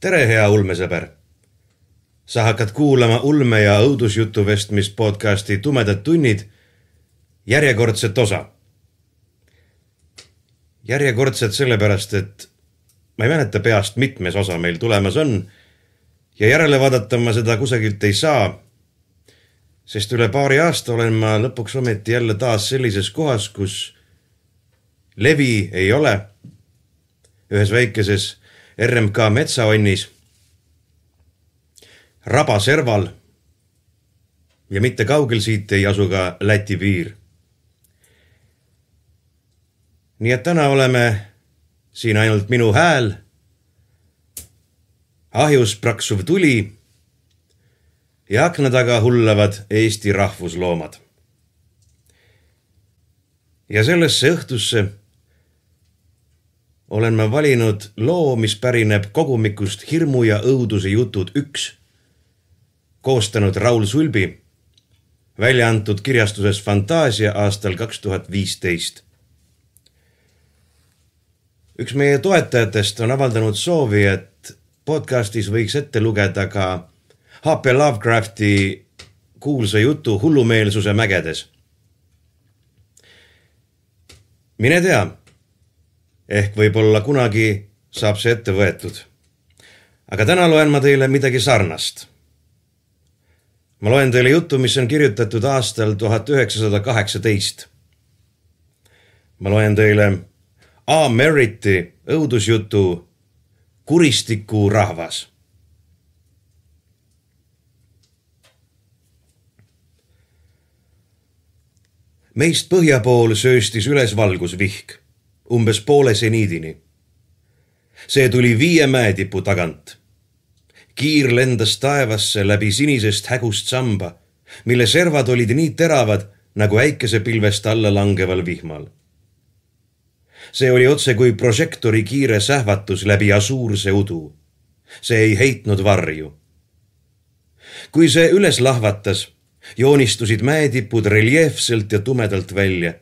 tere, hea ulmesõber. sa hakkad kuulama ulme ja õudusjutu vestmis podcasti Tumedad tunnid järjekordset osa. järjekordselt sellepärast, et ma ei mäleta peast, mitmes osa meil tulemas on ja järele vaadata ma seda kusagilt ei saa. sest üle paari aasta olen ma lõpuks ometi jälle taas sellises kohas, kus levi ei ole. ühes väikeses RMK metsaonnis, rabaserval ja mitte kaugel siit ei asu ka Läti piir. nii et täna oleme siin ainult minu hääl, ahjus praksuv tuli ja akna taga hullavad Eesti rahvusloomad. ja sellesse õhtusse olen ma valinud loo, mis pärineb kogumikust Hirmu ja õuduse jutud üks, koostanud Raul Sulbi, välja antud kirjastuses Fantaasia aastal kaks tuhat viisteist. üks meie toetajatest on avaldanud soovi, et podcastis võiks ette lugeda ka H.P. Lovecrafti kuulsa jutu Hullumeelsuse mägedes. mine tea ehk võib-olla kunagi saab see ette võetud. aga täna loen ma teile midagi sarnast. ma loen teile juttu, mis on kirjutatud aastal tuhat üheksasada kaheksateist. ma loen teile A. Merritti õudusjutu Kuristiku rahvas meist põhja pool sööstis üles valgusvihk umbes poole seniidini. see tuli viie mäetipu tagant. kiir lendas taevasse läbi sinisest hägust samba, mille servad olid nii teravad nagu äikesepilvest alla langeval vihmal. see oli otse kui prožektori kiire sähvatus läbi asuurse udu. see ei heitnud varju. kui see üles lahvatas, joonistusid mäetipud reljeefselt ja tumedalt välja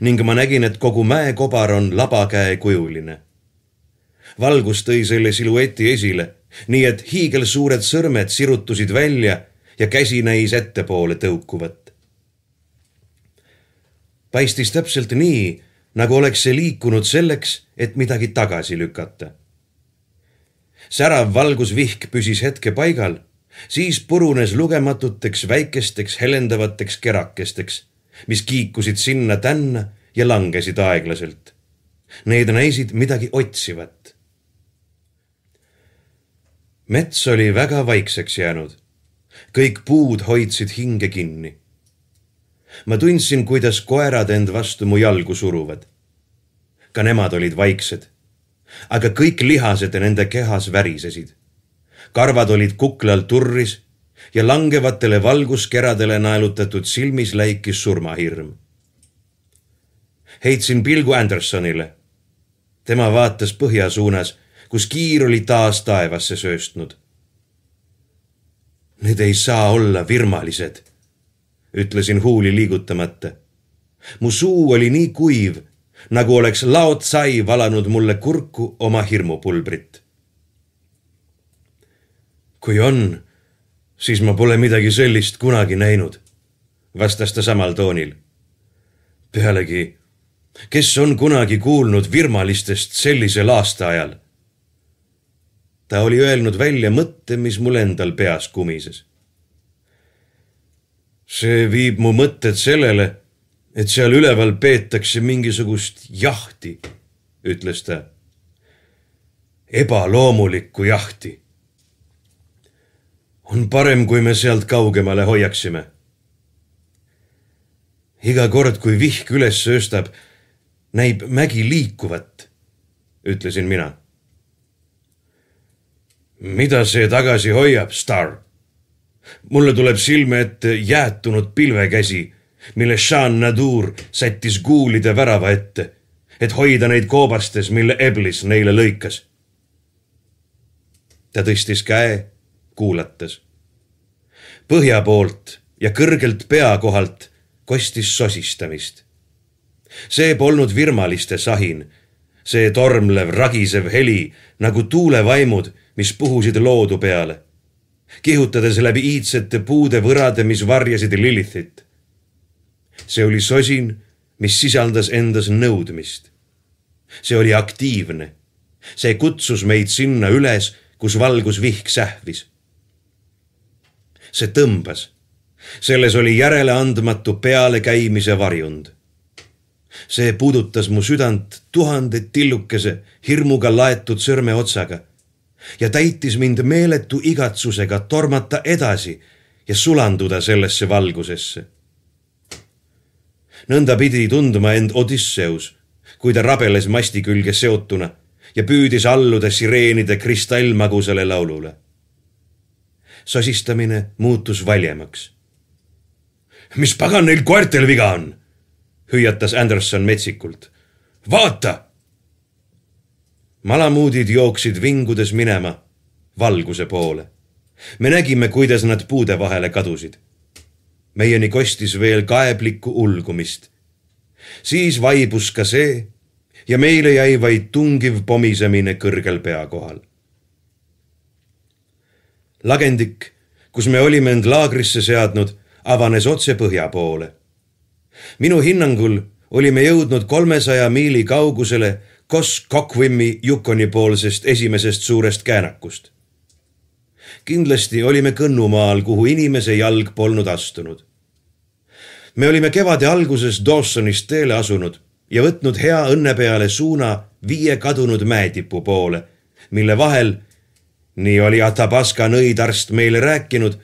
ning ma nägin, et kogu mäekobar on labakäekujuline. valgus tõi selle silueti esile, nii et hiigelsuured sõrmed sirutusid välja ja käsi näis ettepoole tõukuvat. paistis täpselt nii, nagu oleks see liikunud selleks, et midagi tagasi lükata. särav valgusvihk püsis hetke paigal, siis purunes lugematuteks väikesteks helendavateks kerakesteks mis kiikusid sinna-tänna ja langesid aeglaselt. Need näisid midagi otsivat. mets oli väga vaikseks jäänud. kõik puud hoidsid hinge kinni. ma tundsin, kuidas koerad end vastu mu jalgu suruvad. ka nemad olid vaiksed. aga kõik lihased nende kehas värisesid. karvad olid kuklal turris ja langevatele valguskeradele naelutatud silmis läikis surmahirm. heitsin pilgu Andersonile. tema vaatas põhja suunas, kus kiir oli taas taevasse sööstnud. Need ei saa olla virmalised, ütlesin huuli liigutamata. mu suu oli nii kuiv, nagu oleks Lao Tsai valanud mulle kurku oma hirmupulbrit. kui on siis ma pole midagi sellist kunagi näinud, vastas ta samal toonil. pealegi, kes on kunagi kuulnud virmalistest sellisel aastaajal? ta oli öelnud välja mõtte, mis mul endal peas kumises. see viib mu mõtted sellele, et seal üleval peetakse mingisugust jahti, ütles ta. ebaloomulikku jahti on parem, kui me sealt kaugemale hoiaksime. iga kord, kui vihk üles sööstab, näib mägi liikuvat, ütlesin mina. mida see tagasi hoiab, Star? mulle tuleb silme ette jäätunud pilvekäsi, mille Sean Nadur sättis kuulide värava ette, et hoida neid koobastes, mille Eblis neile lõikas. ta tõstis käe kuulates. põhja poolt ja kõrgelt pea kohalt kostis sosistamist. see polnud virmaliste sahin, see tormlev ragisev heli nagu tuulevaimud, mis puhusid loodu peale, kihutades läbi iidsete puude võrade, mis varjasid Lilithit. see oli sosin, mis sisaldas endas nõudmist. see oli aktiivne. see kutsus meid sinna üles, kus valgusvihk sähvis. See tõmbas. selles oli järeleandmatu pealekäimise varjund see puudutas mu südant tuhande tillukese hirmuga laetud sõrmeotsaga ja täitis mind meeletu igatsusega tormata edasi ja sulanduda sellesse valgusesse. nõnda pidi tundma end Odysseus, kui ta rabeles masti külge seotuna ja püüdis alluda sireenide kristallmagusale laulule. Sosistamine muutus valjemaks. mis pagan neil koertel viga on? hüüatas Anderson metsikult. vaata! malamuudid jooksid vingudes minema valguse poole. me nägime, kuidas nad puude vahele kadusid. meieni kostis veel kaeblikku ulgumist. siis vaibus ka see ja meile jäi vaid tungiv pomisemine kõrgel pea kohal. Lagendik, kus me olime end laagrisse seadnud, avanes otse põhja poole minu hinnangul olime jõudnud kolmesaja miili kaugusele Kos-Kokwimi Yukoni poolsest esimesest suurest käänakust. kindlasti olime kõnnumaal, kuhu inimese jalg polnud astunud. me olime kevade alguses Dawsonist teele asunud ja võtnud hea õnne peale suuna viie kadunud mäetipu poole, mille vahel, nii oli Atabaska nõidarst meile rääkinud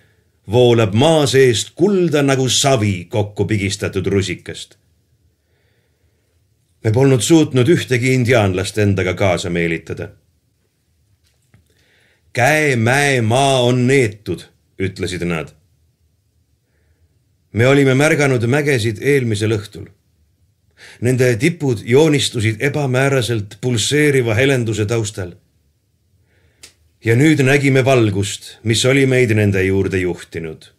voolab maa seest kulda nagu savi kokku pigistatud rusikast. me polnud suutnud ühtegi indiaanlast endaga kaasa meelitada. käe-mäe maa on neetud, ütlesid nad. me olime märganud mägesid eelmisel õhtul. Nende tipud joonistusid ebamääraselt pulseeriva helenduse taustal ja nüüd nägime valgust, mis oli meid nende juurde juhtinud.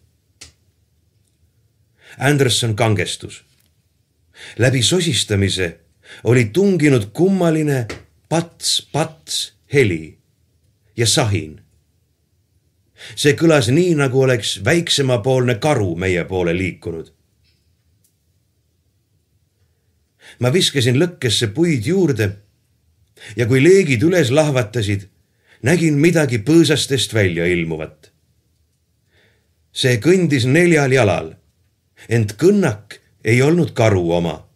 Anderson kangestus. läbi sosistamise oli tunginud kummaline pats-pats heli ja sahin. see kõlas nii, nagu oleks väiksemapoolne karu meie poole liikunud. ma viskasin lõkkesse puid juurde ja kui leegid üles lahvatasid nägin midagi põõsastest välja ilmuvat. see kõndis neljal jalal, ent kõnnak ei olnud karu oma.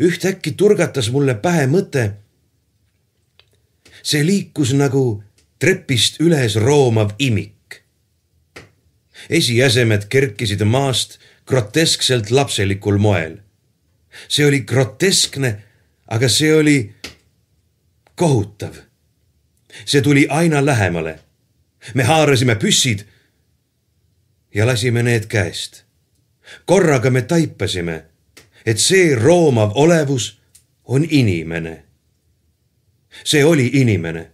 ühtäkki turgatas mulle pähe mõte. see liikus nagu trepist üles roomav imik. esiasemed kerkisid maast groteskselt lapselikul moel. see oli groteskne, aga see oli kohutav see tuli aina lähemale. me haarasime püssid ja lasime need käest. korraga me taipasime, et see roomav olevus on inimene. see oli inimene.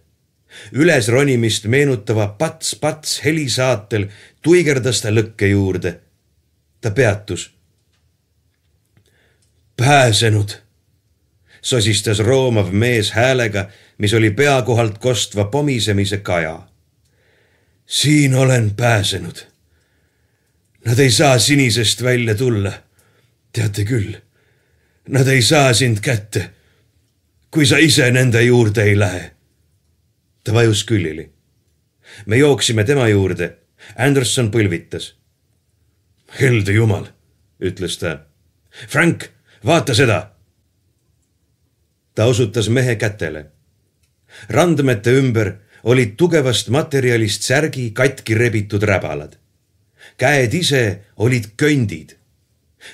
ülesronimist meenutava pats-pats helisaatel tuigerdas ta lõkke juurde. ta peatus. pääsenud sosistas roomav mees häälega, mis oli pea kohalt kostva pomisemise kaja. siin olen pääsenud. Nad ei saa sinisest välja tulla. teate küll, nad ei saa sind kätte, kui sa ise nende juurde ei lähe. ta vajus külili. me jooksime tema juurde. Anderson põlvitas. helde jumal, ütles ta. Frank, vaata seda ta osutas mehe kätele. Randmete ümber olid tugevast materjalist särgi katki rebitud räbalad. käed ise olid köndid.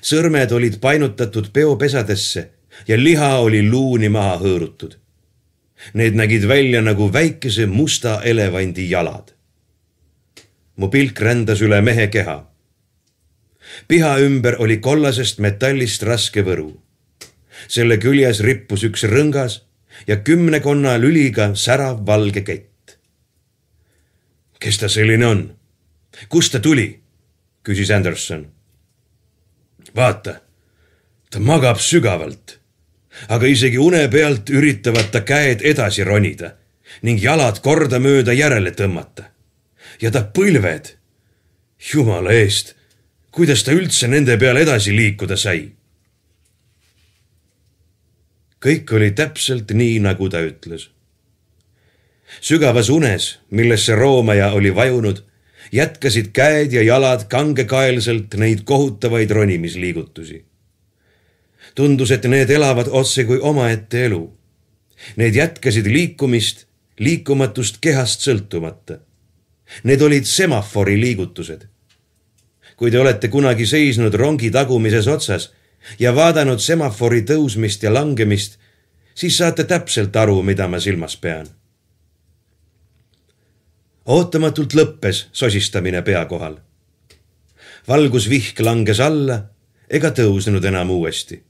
sõrmed olid painutatud peopesadesse ja liha oli luuni maha hõõrutud. Need nägid välja nagu väikese musta elevandi jalad. mu pilk rändas üle mehe keha. piha ümber oli kollasest metallist raske võru selle küljes rippus üks rõngas ja kümnekonna lüliga särav valge kett. kes ta selline on? kust ta tuli? küsis Anderson. vaata, ta magab sügavalt, aga isegi une pealt üritavad ta käed edasi ronida ning jalad kordamööda järele tõmmata. ja ta põlved. jumala eest, kuidas ta üldse nende peal edasi liikuda sai? Kõik oli täpselt nii, nagu ta ütles. sügavas unes, millesse roomaja oli vajunud, jätkasid käed ja jalad kangekaelselt neid kohutavaid ronimisliigutusi. tundus, et need elavad otse kui omaette elu. Need jätkasid liikumist liikumatust kehast sõltumata. Need olid semafori liigutused. kui te olete kunagi seisnud rongi tagumises otsas ja vaadanud semafori tõusmist ja langemist, siis saate täpselt aru, mida ma silmas pean. ootamatult lõppes sosistamine pea kohal. valgusvihk langes alla ega tõusnud enam uuesti.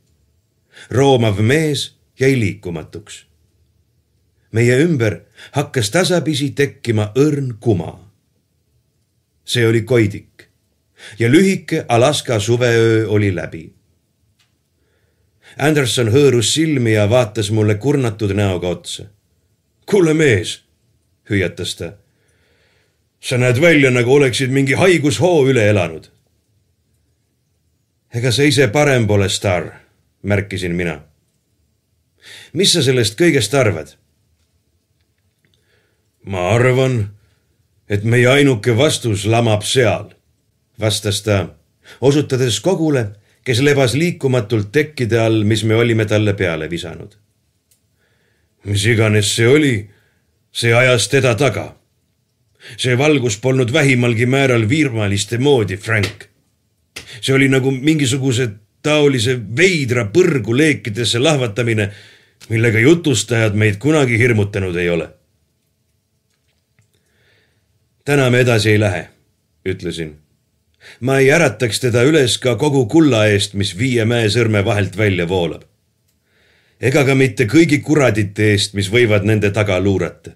roomav mees jäi liikumatuks. meie ümber hakkas tasapisi tekkima õrn kuma. see oli Koidik ja lühike Alaska suveöö oli läbi Anderson hõõrus silmi ja vaatas mulle kurnatud näoga otsa. kuule, mees, hüüatas ta. sa näed välja, nagu oleksid mingi haigushoo üle elanud. ega sa ise parem pole, Star, märkisin mina. mis sa sellest kõigest arvad? ma arvan, et meie ainuke vastus lamab seal, vastas ta, osutades kogule kes lebas liikumatult tekkide all, mis me olime talle peale visanud. mis iganes see oli, see ajas teda taga. see valgus polnud vähimalgi määral virmaliste moodi, Frank. see oli nagu mingisuguse taolise veidra põrgu leekidesse lahvatamine, millega jutustajad meid kunagi hirmutanud ei ole. täna me edasi ei lähe, ütlesin ma ei ärataks teda üles ka kogu kulla eest, mis viie mäesõrme vahelt välja voolab. ega ka mitte kõigi kuradite eest, mis võivad nende taga luurata.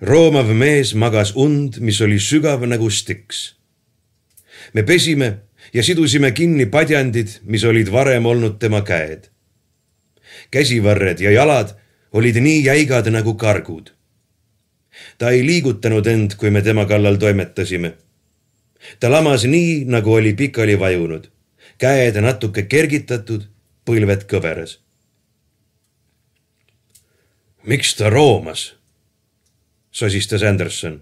roomav mees magas und, mis oli sügav nagu stiks. me pesime ja sidusime kinni padjandid, mis olid varem olnud tema käed. käsivarred ja jalad olid nii jäigad nagu kargud ta ei liigutanud end, kui me tema kallal toimetasime. ta lamas nii, nagu oli pikali vajunud, käed natuke kergitatud, põlved kõveras. miks ta roomas? sosistas Anderson.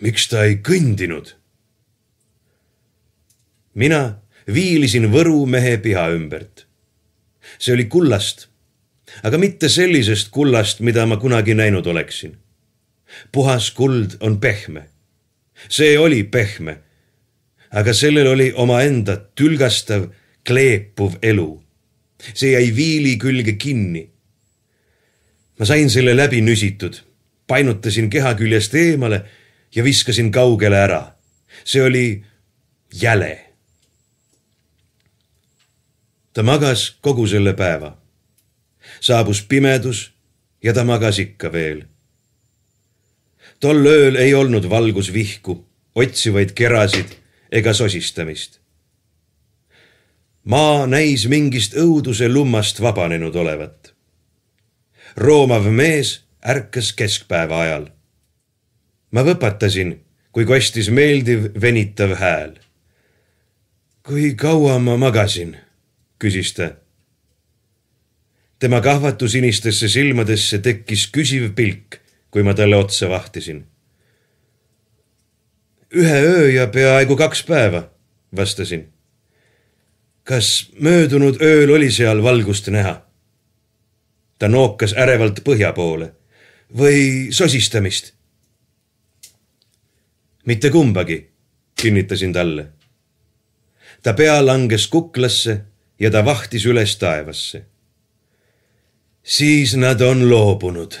miks ta ei kõndinud? mina viilisin Võru mehe piha ümbert. see oli kullast, aga mitte sellisest kullast, mida ma kunagi näinud oleksin puhas kuld on pehme. see oli pehme. aga sellel oli omaenda tülgastav, kleepuv elu. see jäi viili külge kinni. ma sain selle läbi nüsitud, painutasin keha küljest eemale ja viskasin kaugele ära. see oli jäle. ta magas kogu selle päeva. saabus pimedus ja ta magas ikka veel tol ööl ei olnud valgusvihku, otsivaid kerasid ega sosistamist. maa näis mingist õuduse lummast vabanenud olevat. roomav mees ärkas keskpäeva ajal. ma võpatasin, kui kostis meeldiv venitav hääl. kui kaua ma magasin? küsis ta. tema kahvatusinistesse silmadesse tekkis küsiv pilk kui ma talle otsa vahtisin. ühe öö ja peaaegu kaks päeva, vastasin. kas möödunud ööl oli seal valgust näha? ta nookas ärevalt põhja poole või sosistamist. mitte kumbagi, kinnitasin talle. ta pea langes kuklasse ja ta vahtis üles taevasse. siis nad on loobunud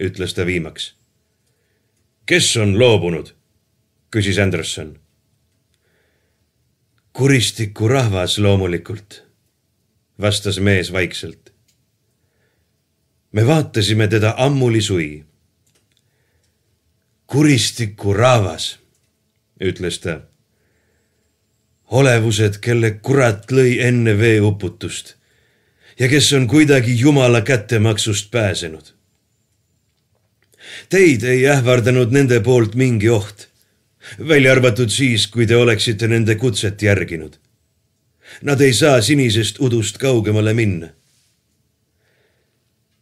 ütles ta viimaks. kes on loobunud? küsis Anderson. kuristiku rahvas loomulikult, vastas mees vaikselt. me vaatasime teda ammuli sui. kuristiku rahvas, ütles ta. olevused, kelle kurat lõi enne veeuputust ja kes on kuidagi Jumala kättemaksust pääsenud. Teid ei ähvardanud nende poolt mingi oht, välja arvatud siis, kui te oleksite nende kutset järginud. Nad ei saa sinisest udust kaugemale minna.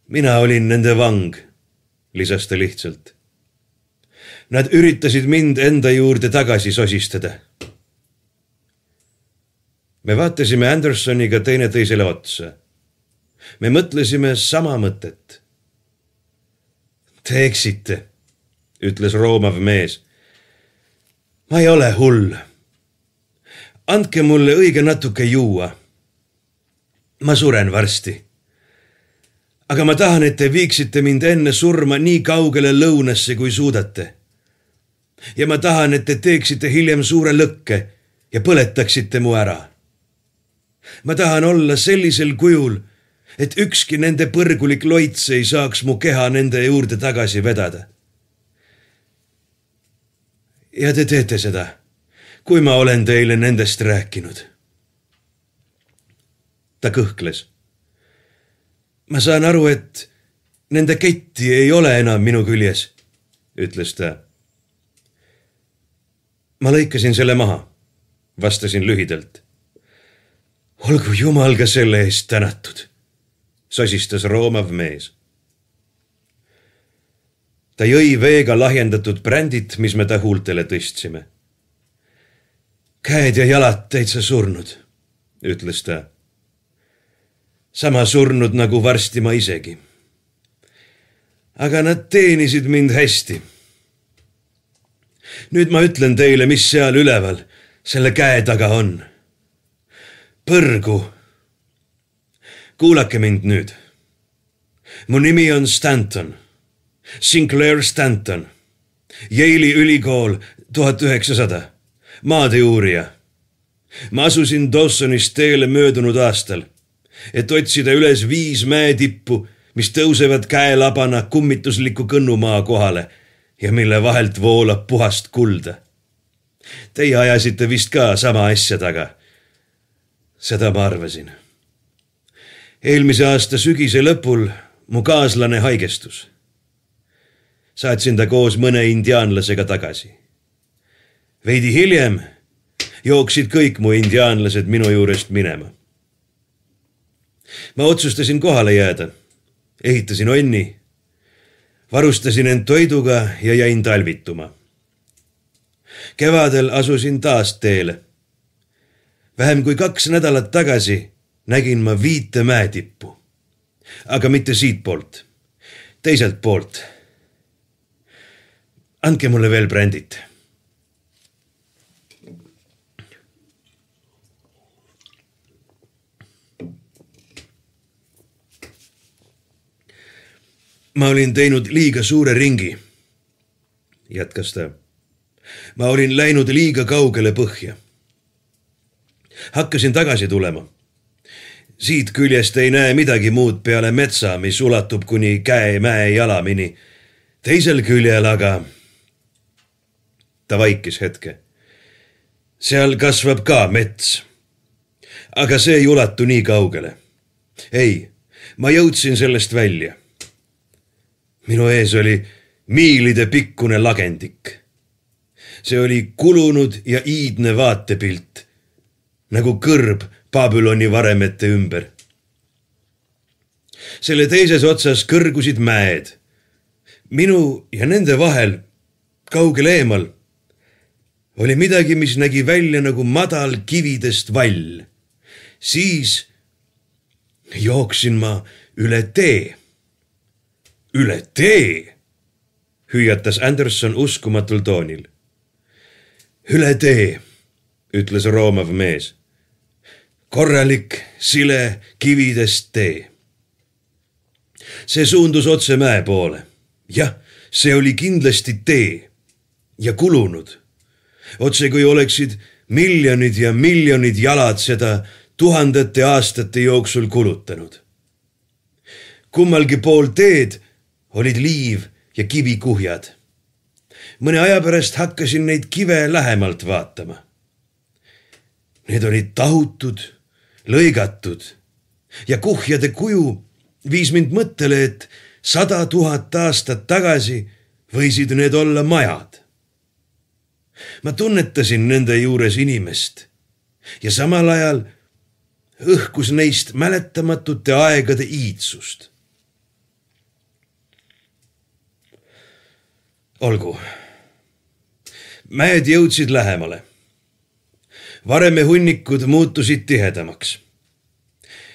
mina olin nende vang, lisas ta lihtsalt. Nad üritasid mind enda juurde tagasi sosistada me vaatasime Andersoniga teineteisele otsa. me mõtlesime sama mõtet. Te eksite, ütles roomav mees. ma ei ole hull. andke mulle õige natuke juua. ma suren varsti. aga ma tahan, et te viiksite mind enne surma nii kaugele lõunasse, kui suudate. ja ma tahan, et te teeksite hiljem suure lõkke ja põletaksite mu ära ma tahan olla sellisel kujul, et ükski nende põrgulik loits ei saaks mu keha nende juurde tagasi vedada. ja te teete seda, kui ma olen teile nendest rääkinud. ta kõhkles. ma saan aru, et nende ketti ei ole enam minu küljes, ütles ta. ma lõikasin selle maha, vastasin lühidalt olgu jumal ka selle eest tänatud, sosistas roomav mees. ta jõi veega lahjendatud brändit, mis me ta huultele tõstsime. käed ja jalad täitsa surnud, ütles ta. sama surnud nagu varsti ma isegi. aga nad teenisid mind hästi. nüüd ma ütlen teile, mis seal üleval selle käe taga on põrgu. Kuulake mind nüüd. mu nimi on Stanton, Sinclair Stanton, Yale'i ülikool tuhat üheksasada, maadeuurija. ma asusin Dawsonist teele möödunud aastal, et otsida üles viis mäetippu, mis tõusevad käelabana kummitusliku kõnnumaa kohale ja mille vahelt voolab puhast kulda. Teie ajasite vist ka sama asja taga seda ma arvasin. Eelmise aasta sügise lõpul mu kaaslane haigestus. saatsin ta koos mõne indiaanlasega tagasi. veidi hiljem jooksid kõik mu indiaanlased minu juurest minema. ma otsustasin kohale jääda, ehitasin onni, varustasin end toiduga ja jäin talvituma. kevadel asusin taas teele vähem kui kaks nädalat tagasi nägin ma viite mäetippu. aga mitte siitpoolt, teiselt poolt. andke mulle veel brändit. ma olin teinud liiga suure ringi, jätkas ta. ma olin läinud liiga kaugele põhja hakkasin tagasi tulema. Siit küljest ei näe midagi muud peale metsa, mis ulatub kuni käemäe jalamini. teisel küljel aga. ta vaikis hetke. seal kasvab ka mets. aga see ei ulatu nii kaugele. ei, ma jõudsin sellest välja. minu ees oli miilide pikkune lagendik see oli kulunud ja iidne vaatepilt nagu kõrb Babyloni varemete ümber. selle teises otsas kõrgusid mäed. minu ja nende vahel, kaugel eemal, oli midagi, mis nägi välja nagu madal kividest vall. siis jooksin ma üle tee. üle tee, hüüatas Anderson uskumatul toonil. üle tee, ütles roomav mees korralik sile kividest tee. see suundus otse mäe poole. jah, see oli kindlasti tee ja kulunud. otse kui oleksid miljonid ja miljonid jalad seda tuhandete aastate jooksul kulutanud. kummalgi pool teed olid liiv ja kivikuhjad. mõne aja pärast hakkasin neid kive lähemalt vaatama. Need olid tahutud lõigatud ja kuhjade kuju viis mind mõttele, et sada tuhat aastat tagasi võisid need olla majad. ma tunnetasin nende juures inimest ja samal ajal õhkus neist mäletamatute aegade iidsust. olgu. mäed jõudsid lähemale. Vareme hunnikud muutusid tihedamaks.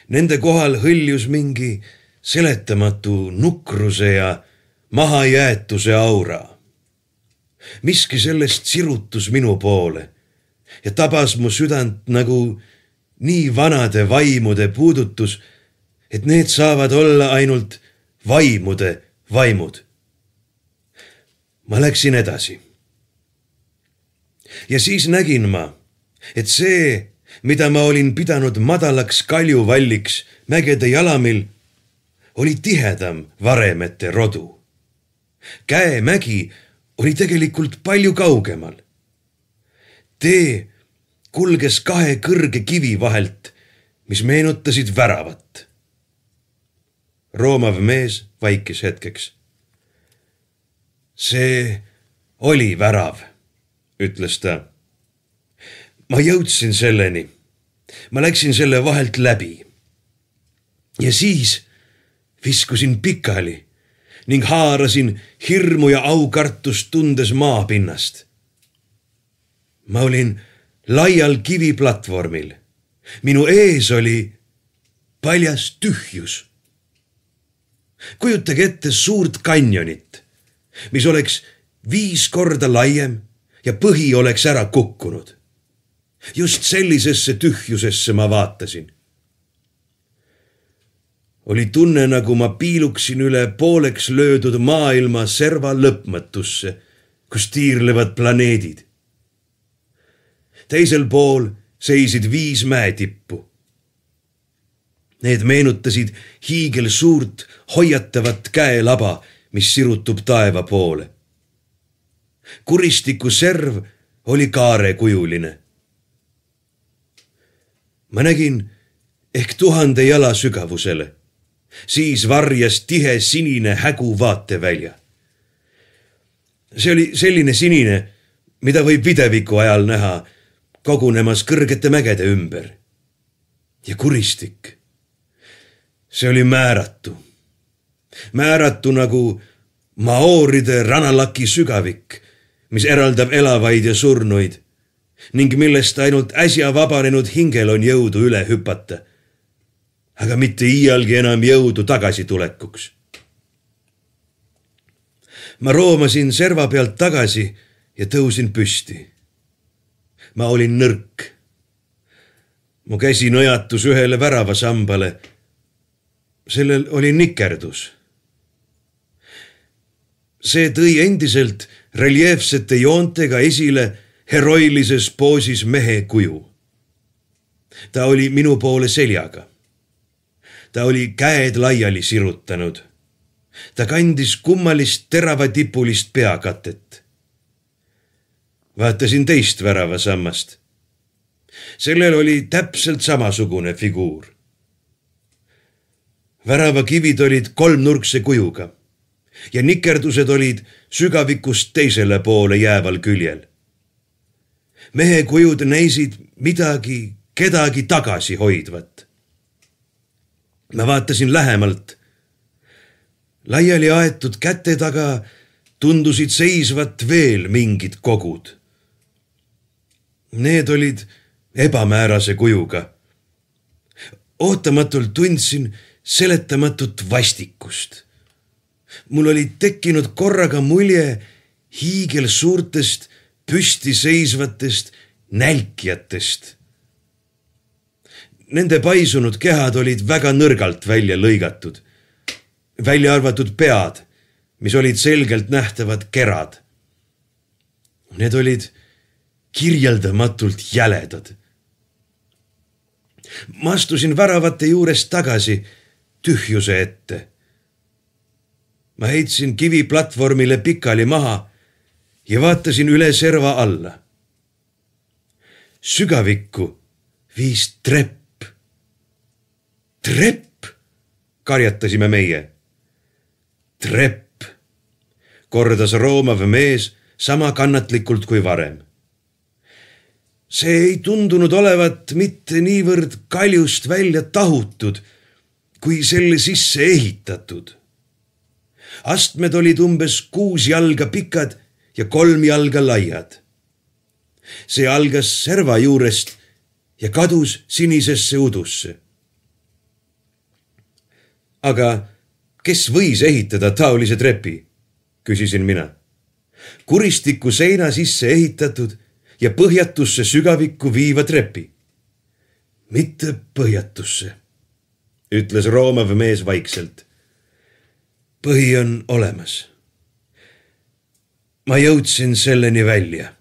Nende kohal hõljus mingi seletamatu nukruse ja mahajäetuse aura. miski sellest sirutus minu poole ja tabas mu südant nagu nii vanade vaimude puudutus, et need saavad olla ainult vaimude vaimud. ma läksin edasi. ja siis nägin ma, et see, mida ma olin pidanud madalaks kaljuvalliks mägede jalamil, oli tihedam varemete rodu. käemägi oli tegelikult palju kaugemal. tee kulges kahe kõrge kivi vahelt, mis meenutasid väravat. roomav mees vaikis hetkeks. see oli värav, ütles ta. Ma jõudsin selleni. ma läksin selle vahelt läbi. ja siis viskusin pikali ning haarasin hirmu ja aukartust tundes maapinnast. ma olin laial kiviplatvormil. minu ees oli paljas tühjus. kujutage ette suurt kanjonit, mis oleks viis korda laiem ja põhi oleks ära kukkunud. Just sellisesse tühjusesse ma vaatasin. oli tunne, nagu ma piiluksin üle pooleks löödud maailma serva lõpmatusse, kus tiirlevad planeedid teisel pool seisid viis mäetippu. Need meenutasid hiigelsuurt hoiatavat käelaba, mis sirutub taeva poole. kuristiku serv oli kaarekujuline. Ma nägin ehk tuhande jala sügavusele, siis varjas tihe sinine hägu vaatevälja. see oli selline sinine, mida võib videviku ajal näha kogunemas kõrgete mägede ümber. ja kuristik. see oli määratu. määratu nagu maooride ranalaki sügavik, mis eraldab elavaid ja surnuid ning millest ainult äsja vabanenud hingel on jõudu üle hüpata. aga mitte iialgi enam jõudu tagasitulekuks. ma roomasin serva pealt tagasi ja tõusin püsti ma olin nõrk. mu käsi nõjatus ühele väravasambale. sellel oli nikerdus. see tõi endiselt reljeefsete joontega esile heroilises poosis mehe kuju. ta oli minu poole seljaga. ta oli käed laiali sirutanud. ta kandis kummalist teravadipulist peakatet vaatasin teist väravasammast. sellel oli täpselt samasugune figuur. väravakivid olid kolmnurkse kujuga ja nikerdused olid sügavikust teisele poole jääval küljel. Mehe kujud näisid midagi, kedagi tagasi hoidvat. ma vaatasin lähemalt. laiali aetud käte taga tundusid seisvat veel mingid kogud Need olid ebamäärase kujuga. ootamatult tundsin seletamatut vastikust. mul oli tekkinud korraga mulje hiigelsuurtest püstiseisvatest nälkijatest. Nende paisunud kehad olid väga nõrgalt välja lõigatud, välja arvatud pead, mis olid selgelt nähtavad kerad. Need olid kirjeldamatult jäledad. ma astusin väravate juurest tagasi tühjuse ette. ma heitsin kiviplatvormile pikali maha ja vaatasin üle serva alla. sügavikku viis trepp. trepp, karjatasime meie. trepp, kordas roomav mees sama kannatlikult kui varem. see ei tundunud olevat mitte niivõrd kaljust välja tahutud, kui selle sisse ehitatud. astmed olid umbes kuus jalga pikad ja kolm jalga laiad. see algas serva juurest ja kadus sinisesse udusse. aga kes võis ehitada taolise trepi, küsisin mina. kuristiku seina sisse ehitatud ja põhjatusse sügavikku viiva trepi. mitte põhjatusse, ütles roomav mees vaikselt. põhi on olemas. Ma jõudsin selleni välja.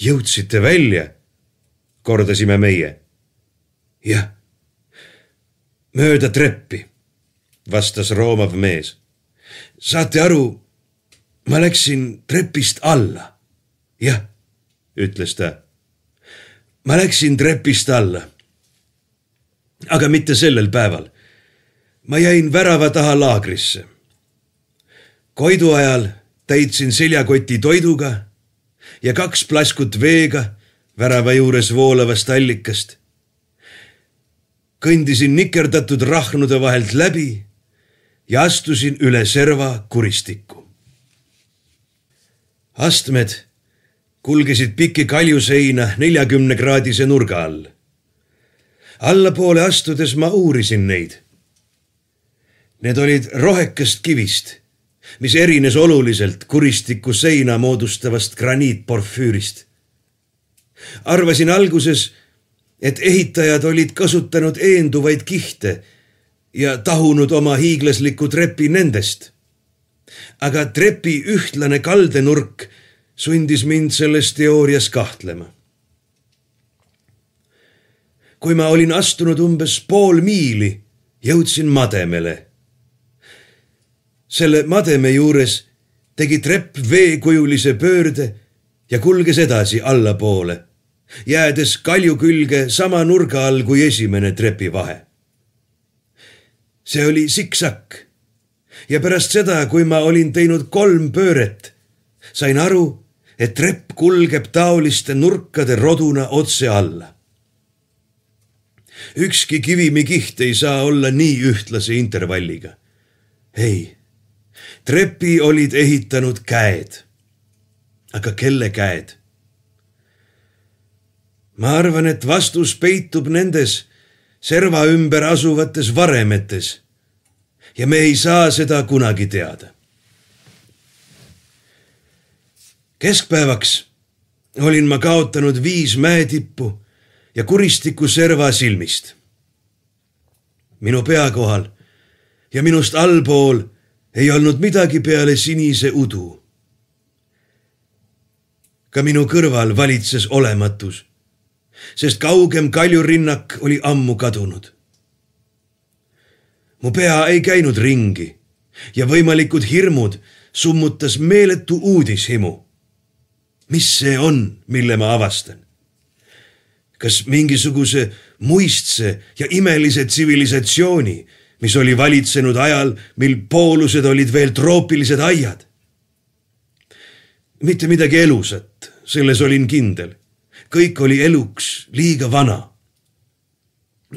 jõudsite välja kordasime meie. jah, mööda treppi, vastas roomav mees. saate aru, ma läksin trepist alla. jah, ütles ta. ma läksin trepist alla. aga mitte sellel päeval. ma jäin värava taha laagrisse. Koidu ajal täitsin seljakoti toiduga ja kaks plaskut veega värava juures voolavast allikast. kõndisin nikerdatud rahnude vahelt läbi ja astusin üle serva kuristikku. astmed kulgesid pikki kaljuseina neljakümnekraadise nurga all. allapoole astudes ma uurisin neid. Need olid rohekest kivist, mis erines oluliselt kuristiku seina moodustavast graniitporfüürist arvasin alguses, et ehitajad olid kasutanud eenduvaid kihte ja tahunud oma hiiglasliku trepi nendest. aga trepi ühtlane kaldenurk sundis mind selles teoorias kahtlema. kui ma olin astunud umbes pool miili, jõudsin mademele. Selle mademe juures tegi trepp veekujulise pöörde ja kulges edasi allapoole jäädes kalju külge sama nurga all kui esimene trepivahe. see oli siksak ja pärast seda, kui ma olin teinud kolm pööret, sain aru, et trepp kulgeb taoliste nurkade roduna otse alla. ükski kivimikiht ei saa olla nii ühtlase intervalliga. ei, trepi olid ehitanud käed. aga kelle käed? ma arvan, et vastus peitub nendes serva ümber asuvates varemetes. ja me ei saa seda kunagi teada. keskpäevaks olin ma kaotanud viis mäetippu ja kuristiku serva silmist. minu pea kohal ja minust allpool ei olnud midagi peale sinise udu. ka minu kõrval valitses olematus sest kaugem kaljurinnak oli ammu kadunud. mu pea ei käinud ringi ja võimalikud hirmud summutas meeletu uudishimu. mis see on, mille ma avastan? kas mingisuguse muistse ja imelise tsivilisatsiooni, mis oli valitsenud ajal, mil poolused olid veel troopilised aiad? mitte midagi elusat, selles olin kindel kõik oli eluks liiga vana.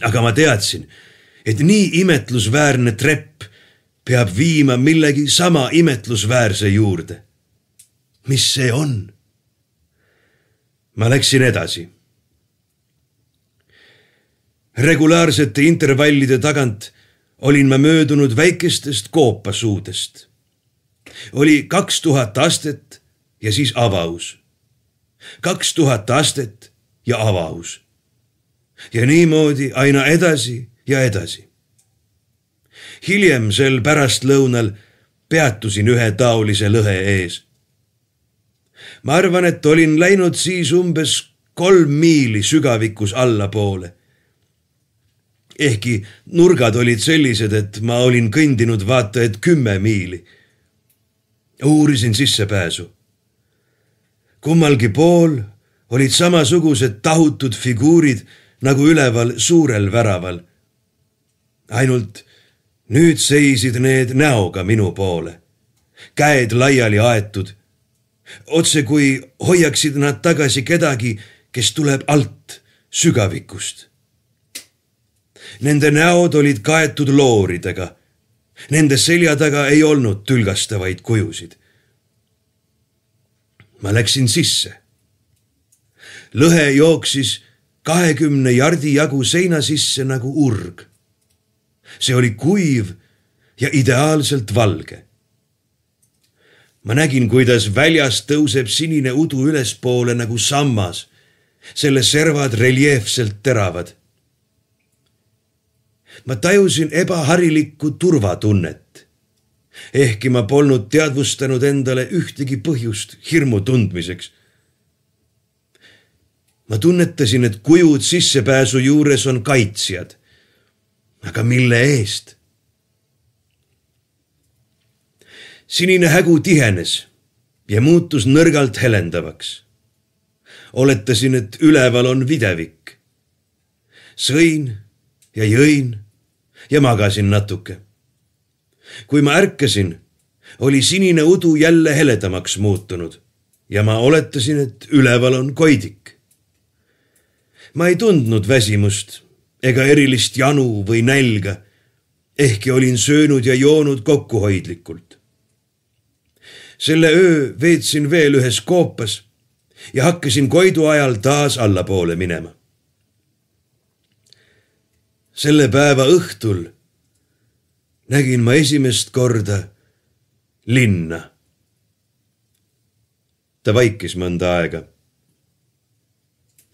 aga ma teadsin, et nii imetlusväärne trepp peab viima millegi sama imetlusväärse juurde. mis see on? ma läksin edasi. regulaarsete intervallide tagant olin ma möödunud väikestest koopasuudest. oli kaks tuhat astet ja siis avaus kaks tuhat astet ja avaus. ja niimoodi aina edasi ja edasi. hiljem sel pärastlõunal peatusin ühetaolise lõhe ees. ma arvan, et olin läinud siis umbes kolm miili sügavikus allapoole. Ehkki nurgad olid sellised, et ma olin kõndinud vaata et kümme miili. uurisin sissepääsu kummalgi pool olid samasugused tahutud figuurid nagu üleval suurel väraval, ainult nüüd seisid need näoga minu poole, käed laiali aetud. otse kui hoiaksid nad tagasi kedagi, kes tuleb alt sügavikust. Nende näod olid kaetud looridega. Nende selja taga ei olnud tülgastavaid kujusid. ma läksin sisse. lõhe jooksis kahekümne jardi jagu seina sisse nagu urg see oli kuiv ja ideaalselt valge. ma nägin, kuidas väljas tõuseb sinine udu ülespoole nagu sammas. selle servad reljeefselt teravad. Ma tajusin ebaharilikku turvatunnet. ehkki ma polnud teadvustanud endale ühtegi põhjust hirmu tundmiseks ma tunnetasin, et kujud sissepääsu juures on kaitsjad aga mille eest? sinine hägu tihenes ja muutus nõrgalt helendavaks. oletasin, et üleval on videvik. sõin ja jõin ja magasin natuke. kui ma ärkasin, oli sinine udu jälle heledamaks muutunud ja ma oletasin, et üleval on koidik. ma ei tundnud väsimust ega erilist janu või nälga, ehkki olin söönud ja joonud kokkuhoidlikult. selle öö veetsin veel ühes koopas ja hakkasin Koidu ajal taas allapoole minema. Selle päeva õhtul nägin ma esimest korda linna. ta vaikis mõnda aega.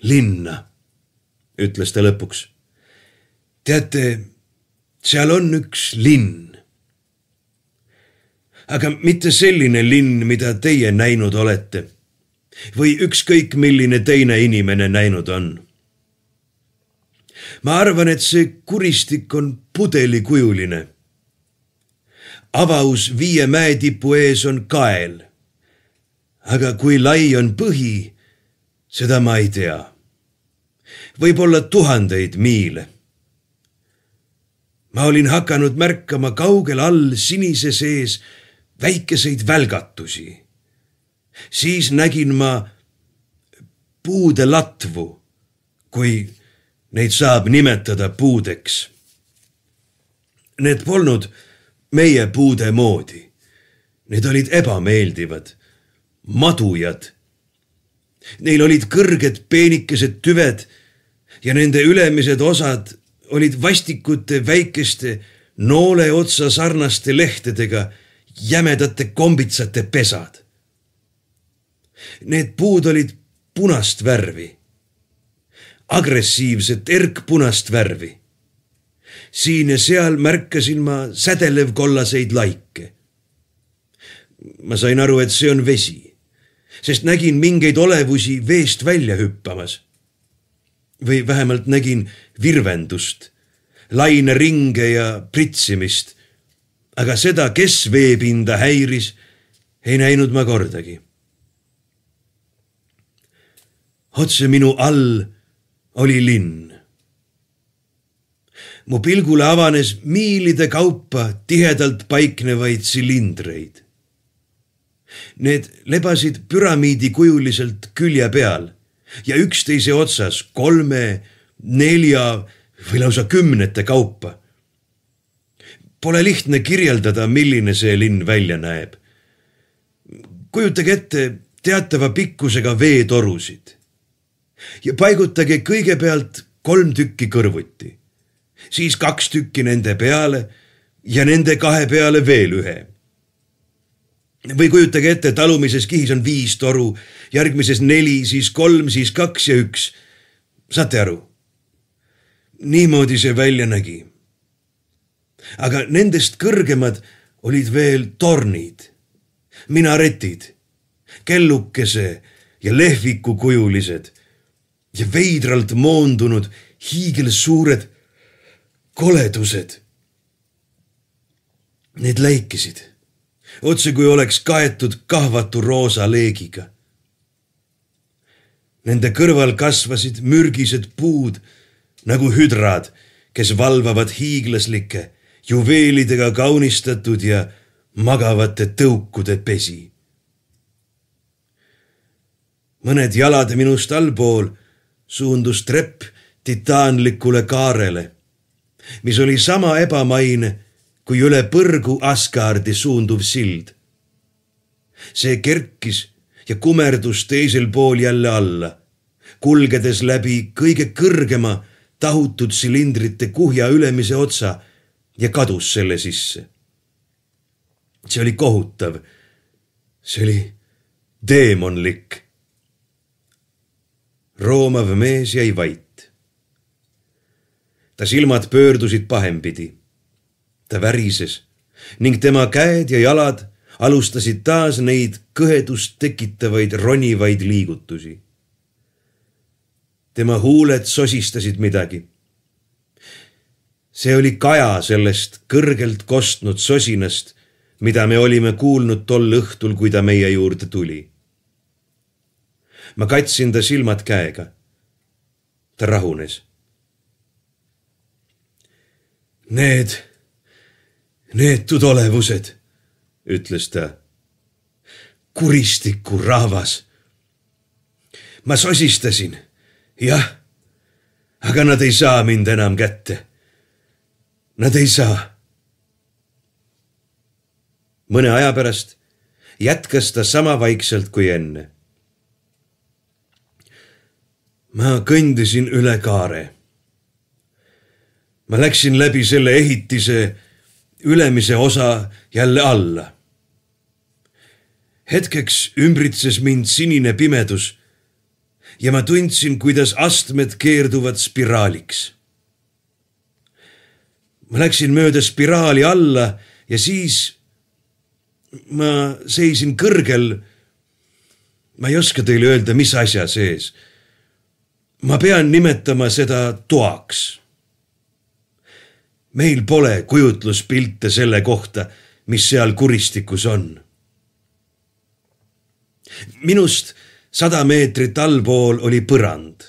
linna, ütles ta lõpuks teate, seal on üks linn. aga mitte selline linn, mida teie näinud olete või ükskõik milline teine inimene näinud on. Ma arvan, et see kuristik on pudelikujuline. avaus viie mäetipu ees on kael. aga kui lai on põhi, seda ma ei tea. võib-olla tuhandeid miile ma olin hakanud märkama kaugel all sinise sees väikeseid välgatusi. siis nägin ma puude latvu, kui neid saab nimetada puudeks. Need polnud meie puude moodi. Need olid ebameeldivad, madujad. Neil olid kõrged peenikesed tüved ja nende ülemised osad olid vastikute väikeste noole otsa sarnaste lehtedega jämedate kombitsate pesad. Need puud olid punast värvi, agressiivset erkpunast värvi. siin ja seal märkasin ma sädelevkollaseid laike. ma sain aru, et see on vesi, sest nägin mingeid olevusi veest välja hüppamas või vähemalt nägin virvendust, laineringe ja pritsimist. aga seda, kes veepinda häiris, ei näinud ma kordagi. otse minu all oli linn. mu pilgule avanes miilide kaupa tihedalt paiknevaid silindreid. Need lebasid püramiidikujuliselt külje peal ja üksteise otsas kolme, nelja või lausa kümnete kaupa. Pole lihtne kirjeldada, milline see linn välja näeb. kujutage ette teatava pikkusega veetorusid ja paigutage kõigepealt kolm tükki kõrvuti, siis kaks tükki nende peale ja nende kahe peale veel ühe või kujutage ette, talumises kihis on viis toru, järgmises neli, siis kolm, siis kaks ja üks. saate aru? niimoodi see välja nägi. aga nendest kõrgemad olid veel tornid, minaretid, kellukese ja lehvikukujulised ja veidralt moondunud hiigelsuured koledused. Need läikisid otse kui oleks kaetud kahvatu roosa leegiga. Nende kõrval kasvasid mürgised puud nagu hüdrad, kes valvavad hiiglaslikke, juveelidega kaunistatud ja magavate tõukude pesi. mõned jalad minust allpool suundus trepp titaanlikule kaarele, mis oli sama ebamaine kui üle põrgu Asgardi suunduv sild. see kerkis ja kumerdus teisel pool jälle alla, kulgedes läbi kõige kõrgema tahutud silindrite kuhja ülemise otsa ja kadus selle sisse. see oli kohutav. see oli teemonlik. Roomav mees jäi vait. ta silmad pöördusid pahempidi. ta värises ning tema käed ja jalad alustasid taas neid kõhedust tekitavaid ronivaid liigutusi tema huuled sosistasid midagi. see oli kaja sellest kõrgelt kostnud sosinast, mida me olime kuulnud tol õhtul, kui ta meie juurde tuli. Ma katsin ta silmad käega. ta rahunes. Need, neetud olevused, ütles ta. kuristiku rahvas. ma sosistasin jah, aga nad ei saa mind enam kätte. Nad ei saa. mõne aja pärast jätkas ta sama vaikselt kui enne. Ma kõndisin üle kaare. ma läksin läbi selle ehitise ülemise osa jälle alla. hetkeks ümbritses mind sinine pimedus ja ma tundsin, kuidas astmed keerduvad spiraaliks. ma läksin mööda spiraali alla ja siis ma seisin kõrgel. ma ei oska teile öelda, mis asja sees. Ma pean nimetama seda toaks. meil pole kujutluspilte selle kohta, mis seal kuristikus on. minust sada meetrit allpool oli põrand.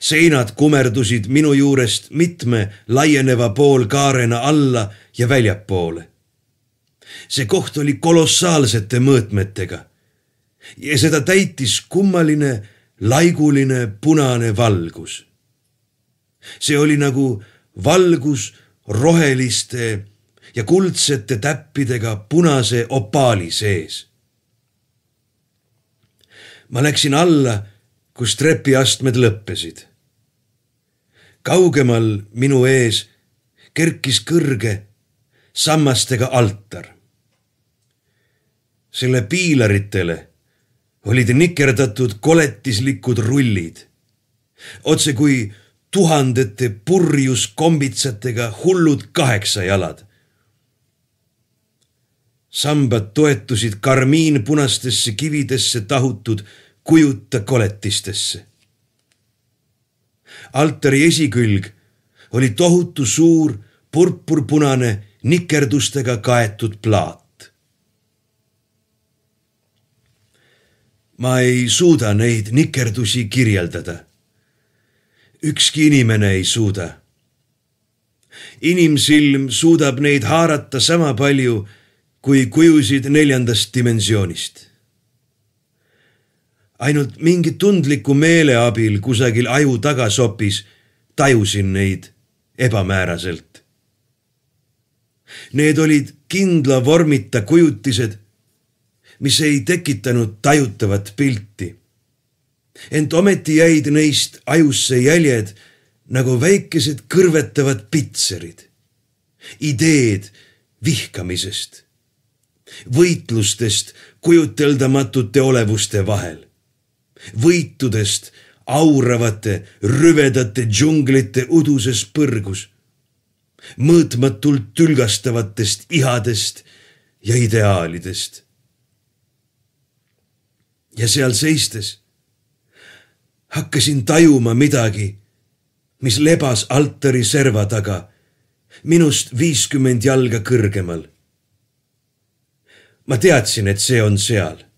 seinad kumerdusid minu juurest mitme laieneva poolkaarena alla ja väljapoole. see koht oli kolossaalsete mõõtmetega ja seda täitis kummaline laiguline punane valgus. see oli nagu valgus roheliste ja kuldsete täppidega punase opaali sees ma läksin alla, kus trepiastmed lõppesid. kaugemal minu ees kerkis kõrge sammastega altar. selle piilaritele olid nikerdatud koletislikud rullid, otse kui tuhandete purjus kombitsatega hullud kaheksajalad sambad toetusid karmiinpunastesse kividesse tahutud kujuta koletistesse. altari esikülg oli tohutu suur purpurpunane nikerdustega kaetud plaat. Ma ei suuda neid nikerdusi kirjeldada. ükski inimene ei suuda. inimsilm suudab neid haarata sama palju kui kujusid neljandast dimensioonist ainult mingi tundliku meele abil kusagil aju tagasopis tajusin neid ebamääraselt. Need olid kindla vormita kujutised, mis ei tekitanud tajutavat pilti. ent ometi jäid neist ajusse jäljed nagu väikesed kõrvetavad pitserid, ideed vihkamisest, võitlustest kujuteldamatute olevuste vahel võitudest auravate rüvedate džunglite uduses põrgus, mõõtmatult tülgastavatest ihadest ja ideaalidest. Ja seal seistes hakkasin tajuma midagi, mis lebas altari serva taga, minust viiskümmend jalga kõrgemal. ma teadsin, et see on seal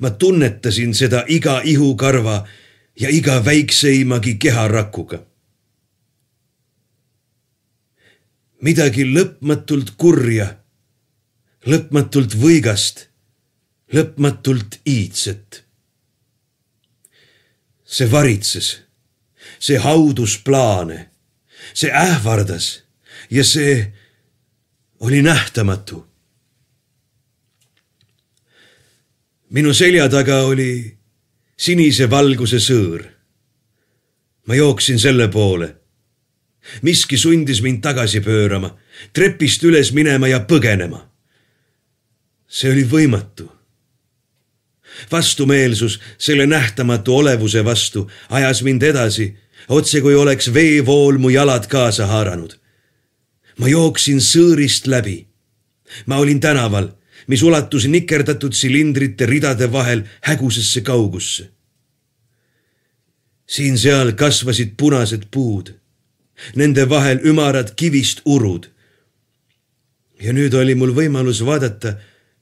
ma tunnetasin seda iga ihukarva ja iga väikseimagi keharakuga. midagi lõpmatult kurja, lõpmatult võigast, lõpmatult iidset. see varitses, see haudus plaane, see ähvardas ja see oli nähtamatu. minu selja taga oli sinise valguse sõõr. ma jooksin selle poole miski sundis mind tagasi pöörama, trepist üles minema ja põgenema. see oli võimatu. Vastumeelsus selle nähtamatu olevuse vastu ajas mind edasi, otse kui oleks veevool mu jalad kaasa haaranud. ma jooksin sõõrist läbi. ma olin tänaval, mis ulatus nikerdatud silindrite ridade vahel hägusesse kaugusse siin-seal kasvasid punased puud nende vahel ümarad kivist urud. ja nüüd oli mul võimalus vaadata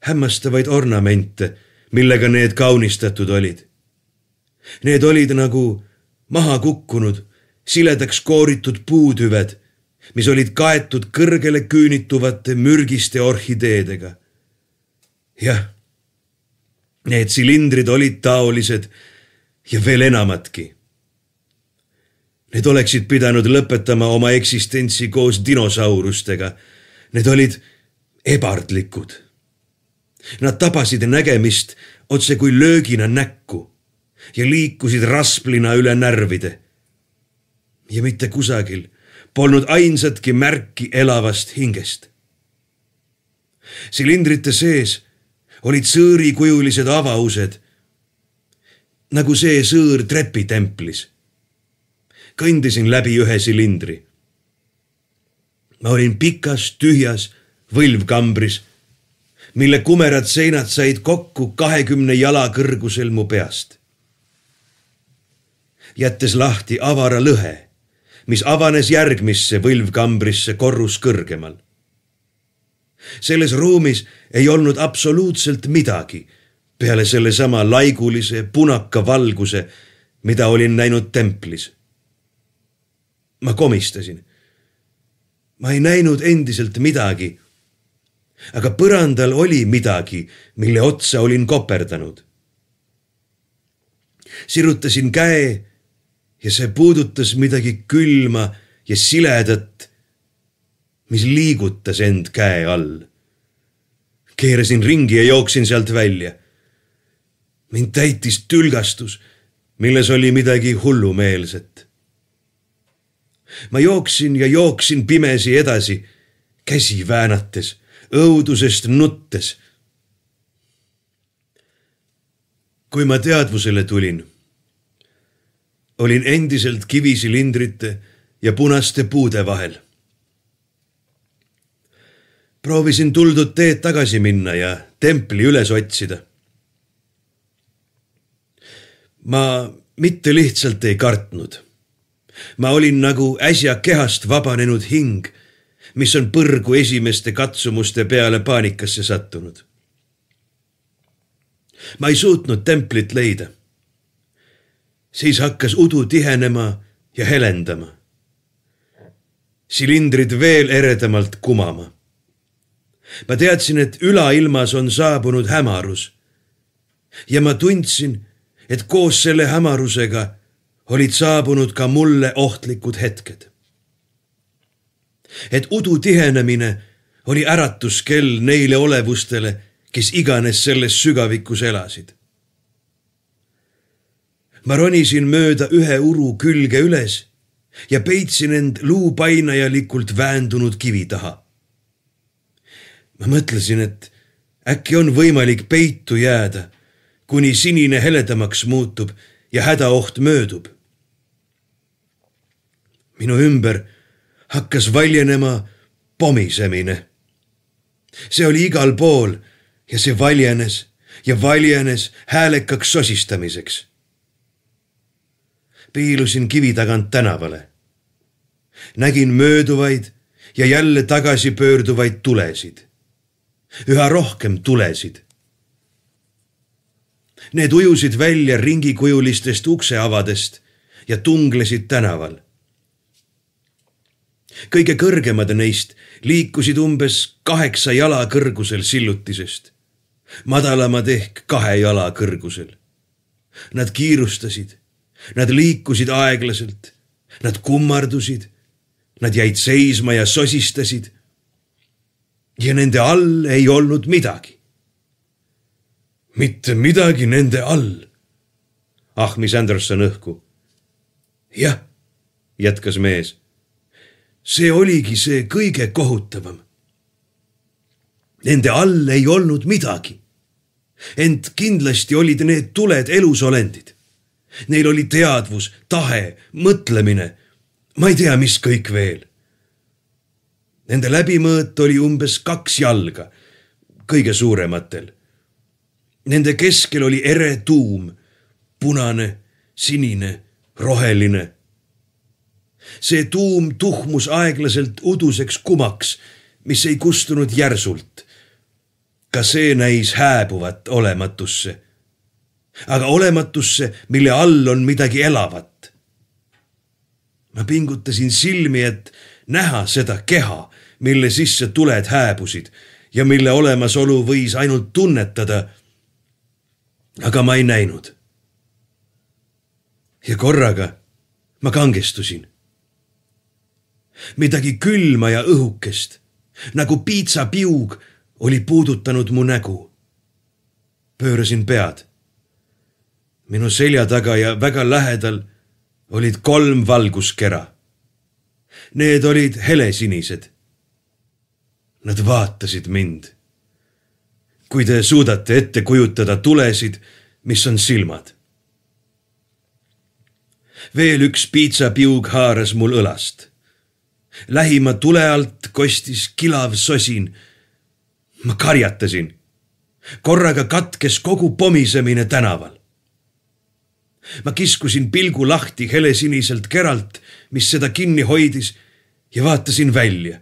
hämmastavaid ornamente, millega need kaunistatud olid. Need olid nagu maha kukkunud, siledaks kooritud puutüved, mis olid kaetud kõrgele küünituvate mürgiste orhideedega. jah, need silindrid olid taolised ja veel enamatki Need oleksid pidanud lõpetama oma eksistentsi koos dinosaurustega. Need olid ebardlikud. Nad tabasid nägemist otse kui löögina näkku ja liikusid rasplina üle närvide. ja mitte kusagil polnud ainsatki märki elavast hingest. silindrite sees olid sõõrikujulised avaused, nagu see sõõr trepitemplis kõndisin läbi ühe silindri. ma olin pikas tühjas võlvkambris, mille kumerad seinad said kokku kahekümne jala kõrgusel mu peast. jättes lahti avara lõhe, mis avanes järgmisse võlvkambrisse korrus kõrgemal. selles ruumis ei olnud absoluutselt midagi peale sellesama laigulise punaka valguse, mida olin näinud templis ma komistasin. ma ei näinud endiselt midagi. Aga põrandal oli midagi, mille otsa olin koperdanud. sirutasin käe ja see puudutas midagi külma ja siledat, mis liigutas end käe all. keerasin ringi ja jooksin sealt välja. mind täitis tülgastus, milles oli midagi hullumeelset ma jooksin ja jooksin pimesi edasi, käsi väänates, õudusest nuttes. kui ma teadvusele tulin, olin endiselt kivisilindrite ja punaste puude vahel. proovisin tuldud teed tagasi minna ja templi üles otsida. ma mitte lihtsalt ei kartnud ma olin nagu äsja kehast vabanenud hing, mis on põrgu esimeste katsumuste peale paanikasse sattunud. ma ei suutnud templit leida. siis hakkas udu tihenema ja helendama. silindrid veel eredamalt kumama. ma teadsin, et ülailmas on saabunud hämarus. ja ma tundsin, et koos selle hämarusega olid saabunud ka mulle ohtlikud hetked. Et udu tihenemine oli äratuskell neile olevustele, kes iganes selles sügavikus elasid. ma ronisin mööda ühe uru külge üles ja peitsin end luupainajalikult väändunud kivi taha. ma mõtlesin, et äkki on võimalik peitu jääda, kuni sinine heledamaks muutub ja hädaoht möödub minu ümber hakkas valjenema pomisemine. see oli igal pool ja see valjenes ja valjenes häälekaks sosistamiseks. piilusin kivi tagant tänavale. nägin mööduvaid ja jälle tagasi pöörduvaid tulesid. üha rohkem tulesid. Need ujusid välja ringikujulistest ukseavadest ja tunglesid tänaval kõige kõrgemad neist liikusid umbes kaheksa jala kõrgusel sillutisest, madalamad ehk kahe jala kõrgusel. Nad kiirustasid, nad liikusid aeglaselt, nad kummardusid, nad jäid seisma ja sosistasid. ja nende all ei olnud midagi. mitte midagi nende all, ahmis Anderson õhku. jah, jätkas mees see oligi see kõige kohutavam. Nende all ei olnud midagi. ent kindlasti olid need tuled elusolendid. Neil oli teadvus, tahe, mõtlemine, ma ei tea, mis kõik veel. Nende läbimõõt oli umbes kaks jalga, kõige suurematel. Nende keskel oli ere tuum, punane, sinine, roheline see tuum tuhmus aeglaselt uduseks kumaks, mis ei kustunud järsult. ka see näis hääbuvat olematusse. aga olematusse, mille all on midagi elavat. ma pingutasin silmi, et näha seda keha, mille sisse tuled hääbusid ja mille olemasolu võis ainult tunnetada. aga ma ei näinud. ja korraga ma kangestusin midagi külma ja õhukest, nagu piitsapiug oli puudutanud mu nägu. pöörasin pead. minu selja taga ja väga lähedal olid kolm valguskera. Need olid helesinised. Nad vaatasid mind. kui te suudate ette kujutada tulesid, mis on silmad. veel üks piitsapiug haaras mul õlast lähima tule alt kostis kilav sosin. ma karjatasin. korraga katkes kogu pomisemine tänaval. ma kiskusin pilgu lahti helesiniselt keralt, mis seda kinni hoidis ja vaatasin välja.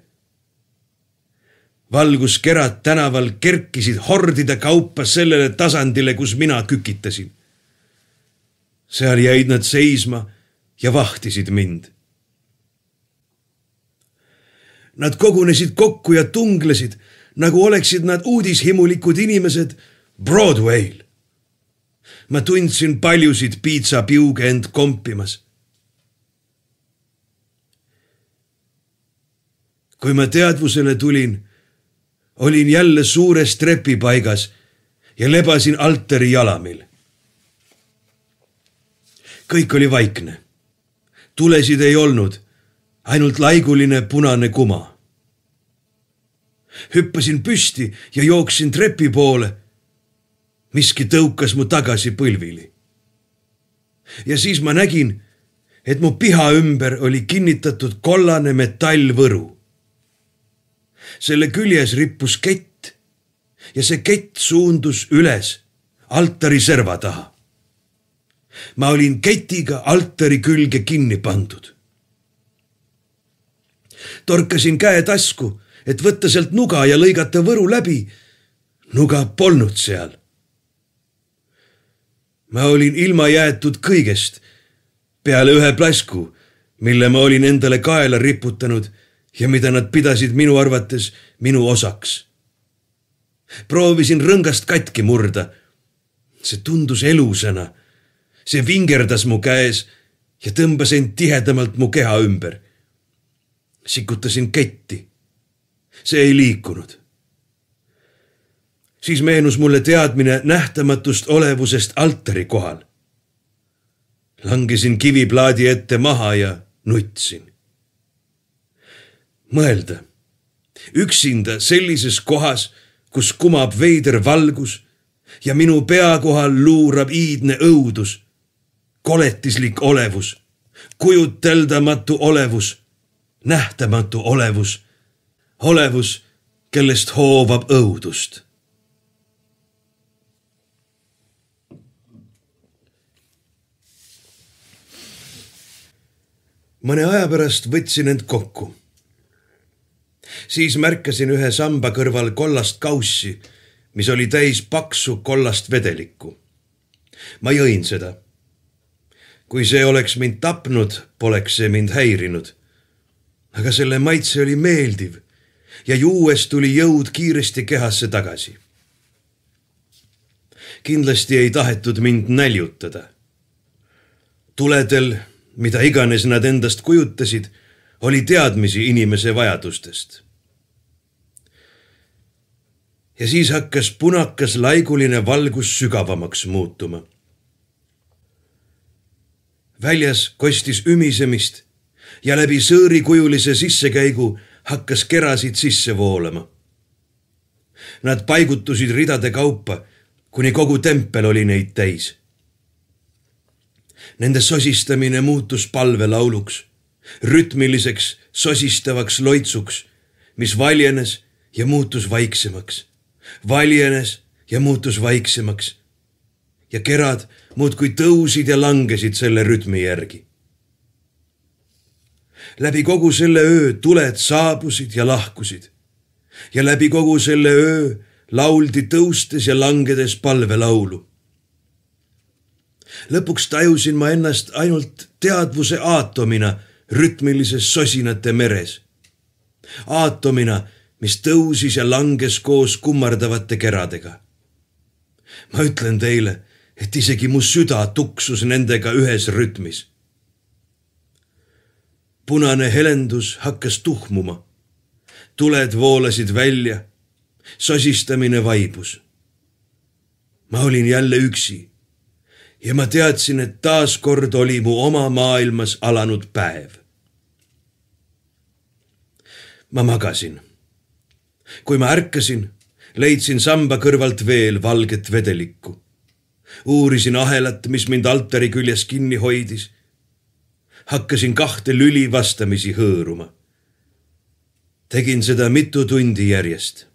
valguskerad tänaval kerkisid hordide kaupa sellele tasandile, kus mina kükitasin. seal jäid nad seisma ja vahtisid mind Nad kogunesid kokku ja tunglesid, nagu oleksid nad uudishimulikud inimesed Broadway'l. ma tundsin paljusid piitsapiuge end kompimas. kui ma teadvusele tulin, olin jälle suures trepipaigas ja lebasin altari jalamil. kõik oli vaikne. tulesid ei olnud ainult laiguline punane kuma. hüppasin püsti ja jooksin trepi poole. miski tõukas mu tagasi põlvili. ja siis ma nägin, et mu piha ümber oli kinnitatud kollane metallvõru. selle küljes rippus kett ja see kett suundus üles altari serva taha. ma olin ketiga altari külge kinni pandud torkasin käe tasku, et võtta sealt nuga ja lõigata võru läbi. nuga polnud seal. ma olin ilma jäetud kõigest peale ühe plasku, mille ma olin endale kaela riputanud ja mida nad pidasid minu arvates minu osaks. proovisin rõngast katki murda. see tundus elusana. see vingerdas mu käes ja tõmbas end tihedamalt mu keha ümber sikutasin ketti. see ei liikunud. siis meenus mulle teadmine nähtamatust olevusest altari kohal. langesin kiviplaadi ette maha ja nutsin. mõelda, üksinda sellises kohas, kus kumab veider valgus ja minu pea kohal luurab iidne õudus, koletislik olevus, kujuteldamatu olevus nähtamatu olevus, olevus, kellest hoovab õudust. mõne aja pärast võtsin end kokku. siis märkasin ühe samba kõrval kollast kaussi, mis oli täis paksu kollast vedelikku. ma jõin seda. kui see oleks mind tapnud, poleks see mind häirinud aga selle maitse oli meeldiv ja juues tuli jõud kiiresti kehasse tagasi. kindlasti ei tahetud mind näljutada. tuledel, mida iganes nad endast kujutasid, oli teadmisi inimese vajadustest. ja siis hakkas punakas laiguline valgus sügavamaks muutuma. väljas kostis ümisemist ja läbi sõõrikujulise sissekäigu hakkas kerasid sisse voolama. Nad paigutusid ridade kaupa, kuni kogu tempel oli neid täis. Nende sosistamine muutus palvelauluks, rütmiliseks sosistavaks loitsuks, mis valjenes ja muutus vaiksemaks, valjenes ja muutus vaiksemaks. ja kerad muudkui tõusid ja langesid selle rütmi järgi läbi kogu selle öö tuled saabusid ja lahkusid. ja läbi kogu selle öö lauldi tõustes ja langedes palvelaulu. lõpuks tajusin ma ennast ainult teadvuse aatomina rütmilises sosinate meres. aatomina, mis tõusis ja langes koos kummardavate keradega. ma ütlen teile, et isegi mu süda tuksus nendega ühes rütmis punane helendus hakkas tuhmuma. tuled voolasid välja, sosistamine vaibus. ma olin jälle üksi ja ma teadsin, et taaskord oli mu oma maailmas alanud päev. ma magasin. kui ma ärkasin, leidsin samba kõrvalt veel valget vedelikku. uurisin ahelat, mis mind altari küljes kinni hoidis hakkasin kahte lüli vastamisi hõõruma. tegin seda mitu tundi järjest.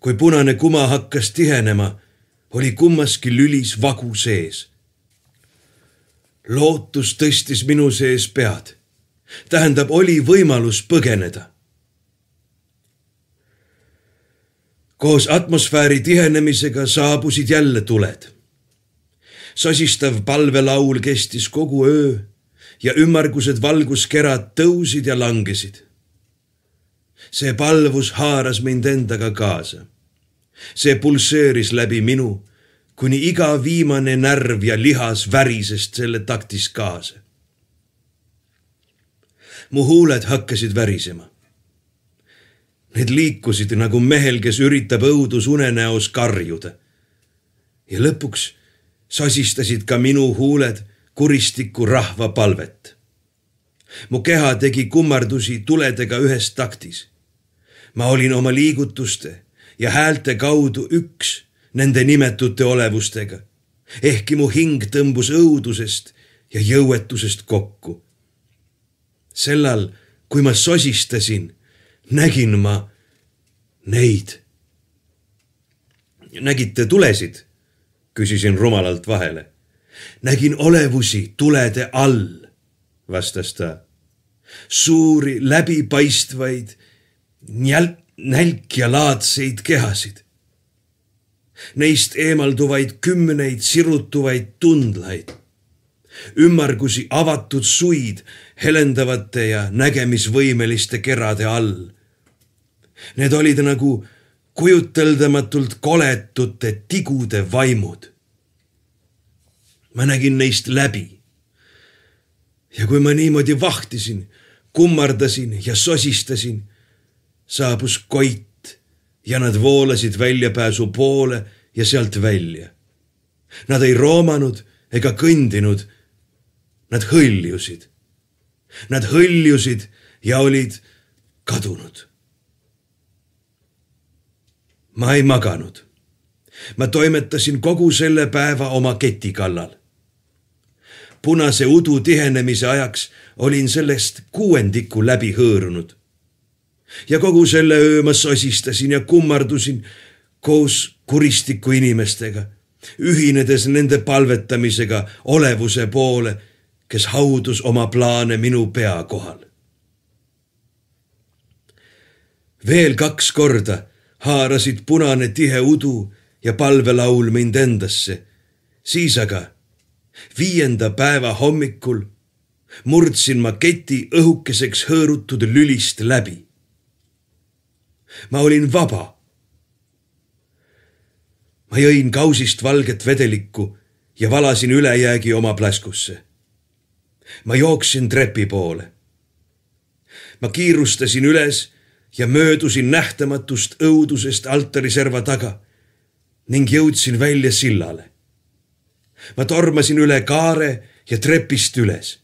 kui punane kuma hakkas tihenema, oli kummaski lülis vagu sees. lootus tõstis minu sees pead. tähendab, oli võimalus põgeneda. koos atmosfääri tihenemisega saabusid jälle tuled sosistav palvelaul kestis kogu öö ja ümmargused valguskerad tõusid ja langesid. see palvus haaras mind endaga kaasa. see pulseeris läbi minu, kuni iga viimane närv ja lihas värisest selle taktis kaasa. mu huuled hakkasid värisema. Need liikusid nagu mehel, kes üritab õudusunenäos karjuda. ja lõpuks sosistasid ka minu huuled kuristiku rahva palvet. mu keha tegi kummardusi tuledega ühes taktis. ma olin oma liigutuste ja häälte kaudu üks nende nimetute olevustega, ehkki mu hing tõmbus õudusest ja jõuetusest kokku. sellal, kui ma sosistasin, nägin ma neid. nägite tulesid küsisin rumalalt vahele. nägin olevusi tulede all, vastas ta. suuri läbipaistvaid njäl-, nälkjalaadseid kehasid. Neist eemalduvaid kümneid sirutuvaid tundlaid, ümmargusi avatud suid helendavate ja nägemisvõimeliste kerade all. Need olid nagu kujuteldamatult koletute tigude vaimud. ma nägin neist läbi. ja kui ma niimoodi vahtisin, kummardasin ja sosistasin, saabus Koit ja nad voolasid väljapääsu poole ja sealt välja. Nad ei roomanud ega kõndinud. Nad hõljusid. Nad hõljusid ja olid kadunud ma ei maganud. ma toimetasin kogu selle päeva oma keti kallal. punase udu tihenemise ajaks olin sellest kuuendiku läbi hõõrunud. ja kogu selle öö ma sosistasin ja kummardusin koos kuristiku inimestega, ühinedes nende palvetamisega olevuse poole, kes haudus oma plaane minu pea kohal. veel kaks korda haarasid punane tihe udu ja palvelaul mind endasse. siis aga viienda päeva hommikul murdsin ma keti õhukeseks hõõrutud lülist läbi. ma olin vaba. ma jõin kausist valget vedelikku ja valasin ülejäägi oma plaskusse. ma jooksin trepi poole. ma kiirustasin üles ja möödusin nähtamatust õudusest altariserva taga ning jõudsin välja sillale. ma tormasin üle kaare ja trepist üles.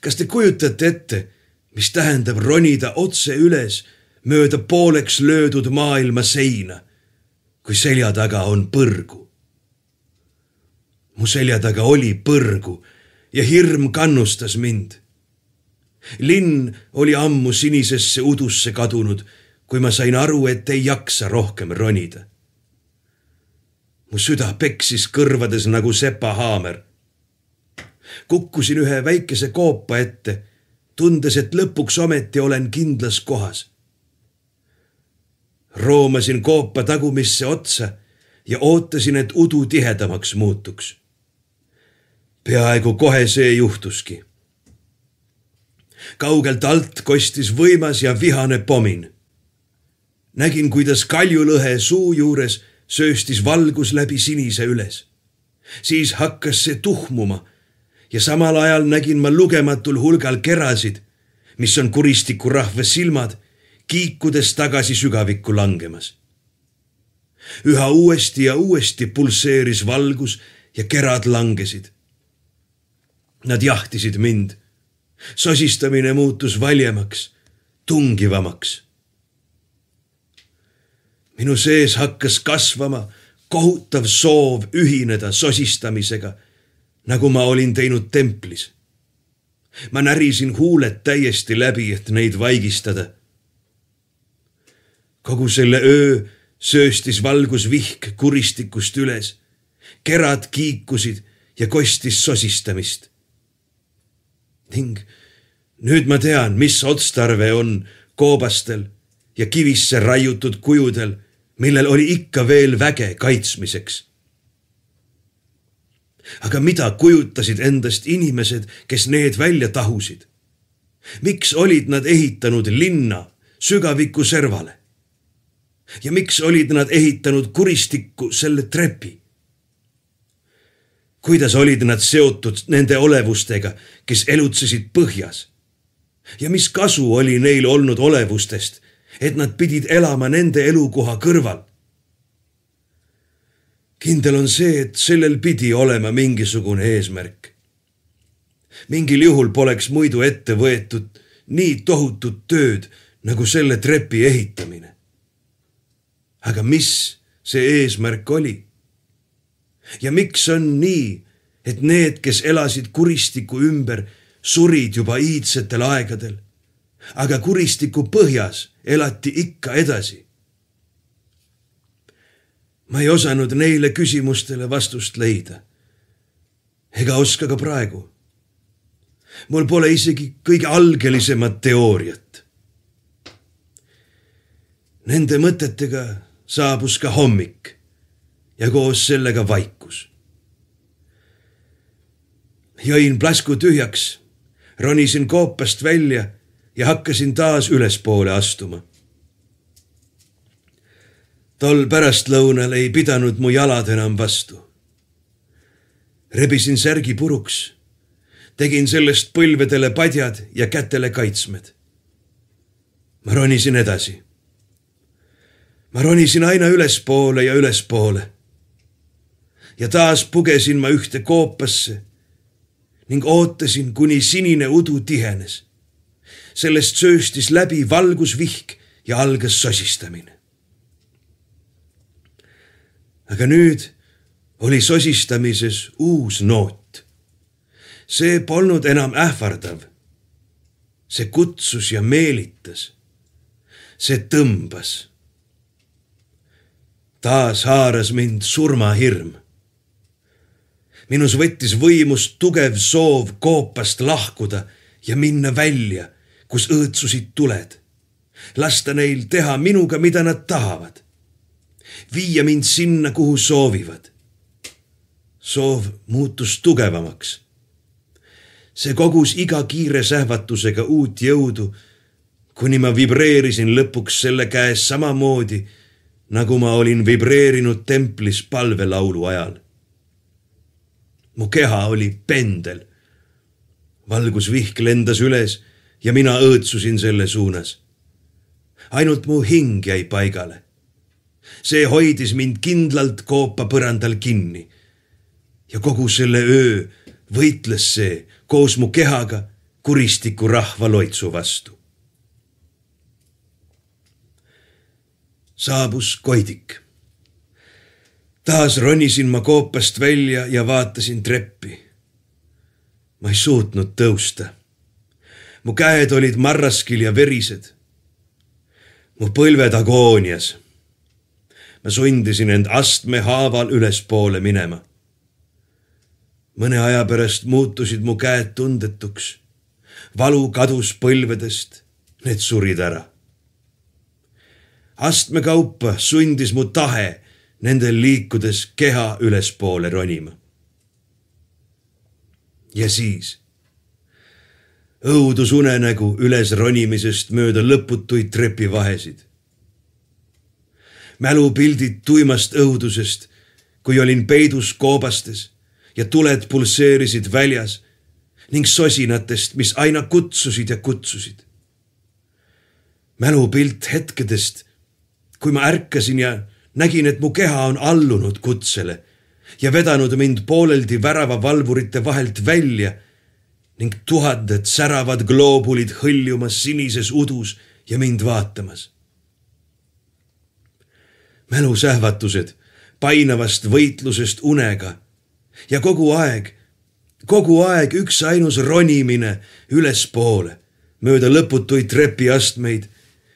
kas te kujutate ette, mis tähendab ronida otse üles mööda pooleks löödud maailma seina, kui selja taga on põrgu? mu selja taga oli põrgu ja hirm kannustas mind linn oli ammu sinisesse udusse kadunud, kui ma sain aru, et ei jaksa rohkem ronida. mu süda peksis kõrvades nagu sepahaamer. kukkusin ühe väikese koopa ette, tundes, et lõpuks ometi olen kindlas kohas. roomasin koopa tagumisse otsa ja ootasin, et udu tihedamaks muutuks. peaaegu kohe see juhtuski kaugelt alt kostis võimas ja vihane pomin. nägin, kuidas kaljulõhe suu juures sööstis valgus läbi sinise üles. siis hakkas see tuhmuma ja samal ajal nägin ma lugematul hulgal kerasid, mis on kuristiku rahva silmad, kiikudes tagasi sügavikku langemas. üha uuesti ja uuesti pulseeris valgus ja kerad langesid. Nad jahtisid mind sosistamine muutus valjemaks, tungivamaks. minu sees hakkas kasvama kohutav soov ühineda sosistamisega, nagu ma olin teinud templis. ma närisin huuled täiesti läbi, et neid vaigistada. kogu selle öö sööstis valgusvihk kuristikust üles, kerad kiikusid ja kostis sosistamist ning nüüd ma tean, mis otstarve on koobastel ja kivisse raiutud kujudel, millel oli ikka veel väge kaitsmiseks. aga mida kujutasid endast inimesed, kes need välja tahusid? miks olid nad ehitanud linna sügaviku servale? ja miks olid nad ehitanud kuristikku selle trepi? kuidas olid nad seotud nende olevustega, kes elutsesid põhjas? Ja mis kasu oli neil olnud olevustest, et nad pidid elama nende elukoha kõrval? kindel on see, et sellel pidi olema mingisugune eesmärk. mingil juhul poleks muidu ette võetud nii tohutut tööd nagu selle trepi ehitamine. aga mis see eesmärk oli? ja miks on nii, et need, kes elasid kuristiku ümber, surid juba iidsetel aegadel, aga kuristiku põhjas elati ikka edasi. ma ei osanud neile küsimustele vastust leida. ega oska ka praegu. mul pole isegi kõige algelisemat teooriat. Nende mõtetega saabus ka hommik ja koos sellega vaikus. jõin plasku tühjaks, ronisin koopast välja ja hakkasin taas ülespoole astuma. tol pärastlõunal ei pidanud mu jalad enam vastu. rebisin särgi puruks, tegin sellest põlvedele padjad ja kätele kaitsmed. ma ronisin edasi. ma ronisin aina ülespoole ja ülespoole ja taas pugesin ma ühte koopasse ning ootasin, kuni sinine udu tihenes. sellest sööstis läbi valgusvihk ja algas sosistamine. aga nüüd oli sosistamises uus noot. see polnud enam ähvardav. see kutsus ja meelitas. see tõmbas. taas haaras mind surmahirm minus võttis võimust tugev soov koopast lahkuda ja minna välja, kus õõtsusid tuled. lasta neil teha minuga, mida nad tahavad. viia mind sinna, kuhu soovivad. soov muutus tugevamaks. see kogus iga kiire sähvatusega uut jõudu, kuni ma vibreerisin lõpuks selle käes samamoodi, nagu ma olin vibreerinud templis palvelaulu ajal. Mu keha oli pendel. valgusvihk lendas üles ja mina õõtsusin selle suunas. ainult mu hing jäi paigale. see hoidis mind kindlalt koopa põrandal kinni. ja kogu selle öö võitles see koos mu kehaga kuristiku rahva loitsu vastu. saabus Koidik. Taas ronisin ma koopast välja ja vaatasin treppi. ma ei suutnud tõusta. mu käed olid marraskil ja verised. mu põlved agoonias. ma sundisin end astme haaval ülespoole minema mõne aja pärast muutusid mu käed tundetuks. valu kadus põlvedest, need surid ära. astmekaupa sundis mu tahe nendel liikudes keha ülespoole ronima. ja siis õudus unenägu üles ronimisest mööda lõputuid trepivahesid. mälupildid tuimast õudusest, kui olin peidus koobastes ja tuled pulseerisid väljas ning sosinatest, mis aina kutsusid ja kutsusid. mälupilt hetkedest, kui ma ärkasin ja nägin, et mu keha on allunud kutsele ja vedanud mind pooleldi väravavalvurite vahelt välja ning tuhanded säravad gloobulid hõljumas sinises udus ja mind vaatamas. mälusähvatused painavast võitlusest unega ja kogu aeg, kogu aeg üksainus ronimine ülespoole mööda lõputuid trepiastmeid,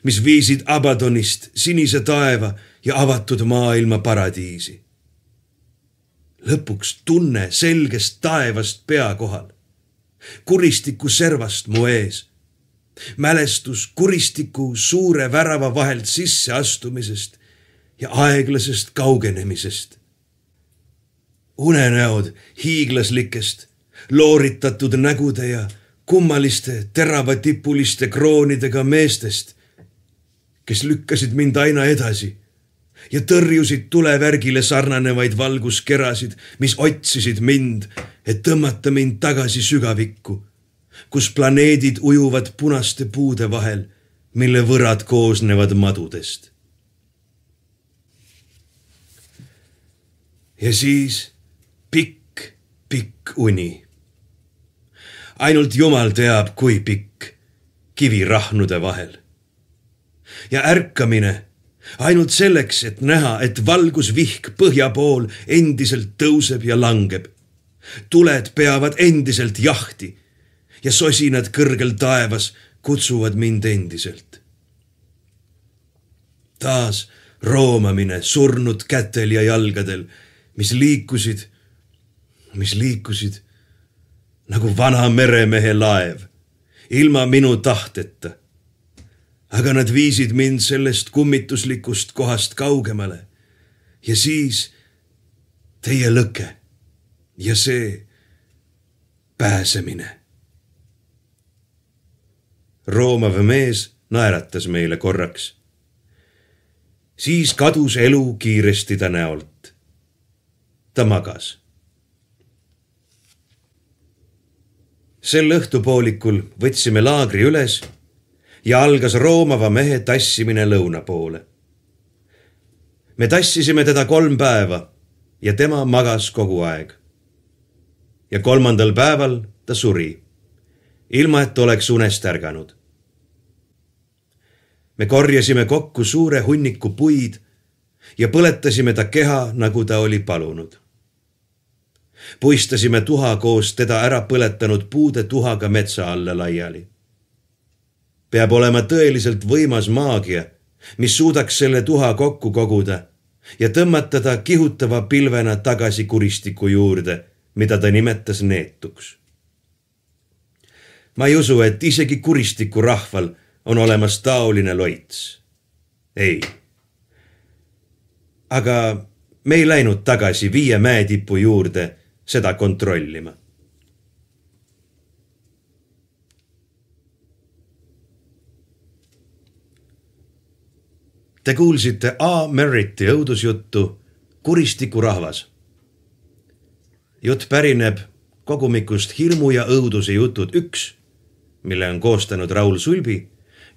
mis viisid Abadonist sinise taeva ja avatud maailma paradiisi. lõpuks tunne selgest taevast pea kohal, kuristiku servast mu ees, mälestus kuristiku suure värava vahelt sisseastumisest ja aeglasest kaugenemisest unenäod hiiglaslikest, looritatud nägude ja kummaliste teravatipuliste kroonidega meestest, kes lükkasid mind aina edasi ja tõrjusid tulevärgile sarnanevaid valguskerasid, mis otsisid mind, et tõmmata mind tagasi sügavikku, kus planeedid ujuvad punaste puude vahel, mille võrad koosnevad madudest. ja siis pikk uni. ainult Jumal teab, kui pikk kivirahnude vahel. ja ärkamine ainult selleks, et näha, et valgusvihk põhja pool endiselt tõuseb ja langeb. tuled peavad endiselt jahti ja sosinad kõrgel taevas kutsuvad mind endiselt. taas roomamine surnud kätel ja jalgadel, mis liikusid mis liikusid nagu vana meremehe laev, ilma minu tahteta. Aga nad viisid mind sellest kummituslikust kohast kaugemale. ja siis teie lõke ja see pääsemine. roomav mees naeratas meile korraks. siis kadus elu kiiresti ta näolt. ta magas sel õhtupoolikul võtsime laagri üles ja algas roomava mehe tassimine lõuna poole. me tassisime teda kolm päeva ja tema magas kogu aeg. ja kolmandal päeval ta suri, ilma et oleks unest ärganud. me korjasime kokku suure hunniku puid ja põletasime ta keha, nagu ta oli palunud puistasime tuha koos teda ära põletanud puude tuhaga metsa alla laiali. Peab olema tõeliselt võimas maagia, mis suudaks selle tuha kokku koguda ja tõmmata ta kihutava pilvena tagasi kuristiku juurde, mida ta nimetas neetuks. ma ei usu, et isegi kuristiku rahval on olemas taoline loits. ei. aga me ei läinud tagasi viie mäetipu juurde seda kontrollima Te kuulsite A. Merritti õudusjuttu Kuristiku rahvas. jutt pärineb kogumikust Hirmu ja õuduse jutud üks, mille on koostanud Raul Sulbi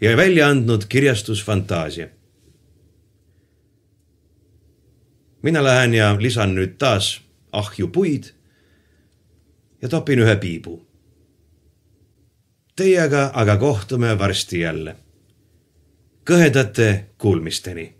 ja välja andnud kirjastus Fantaasia. mina lähen ja lisan nüüd taas ahju puid ja topin ühe piibu. Teiega aga kohtume varsti jälle kõhedate kuulmisteni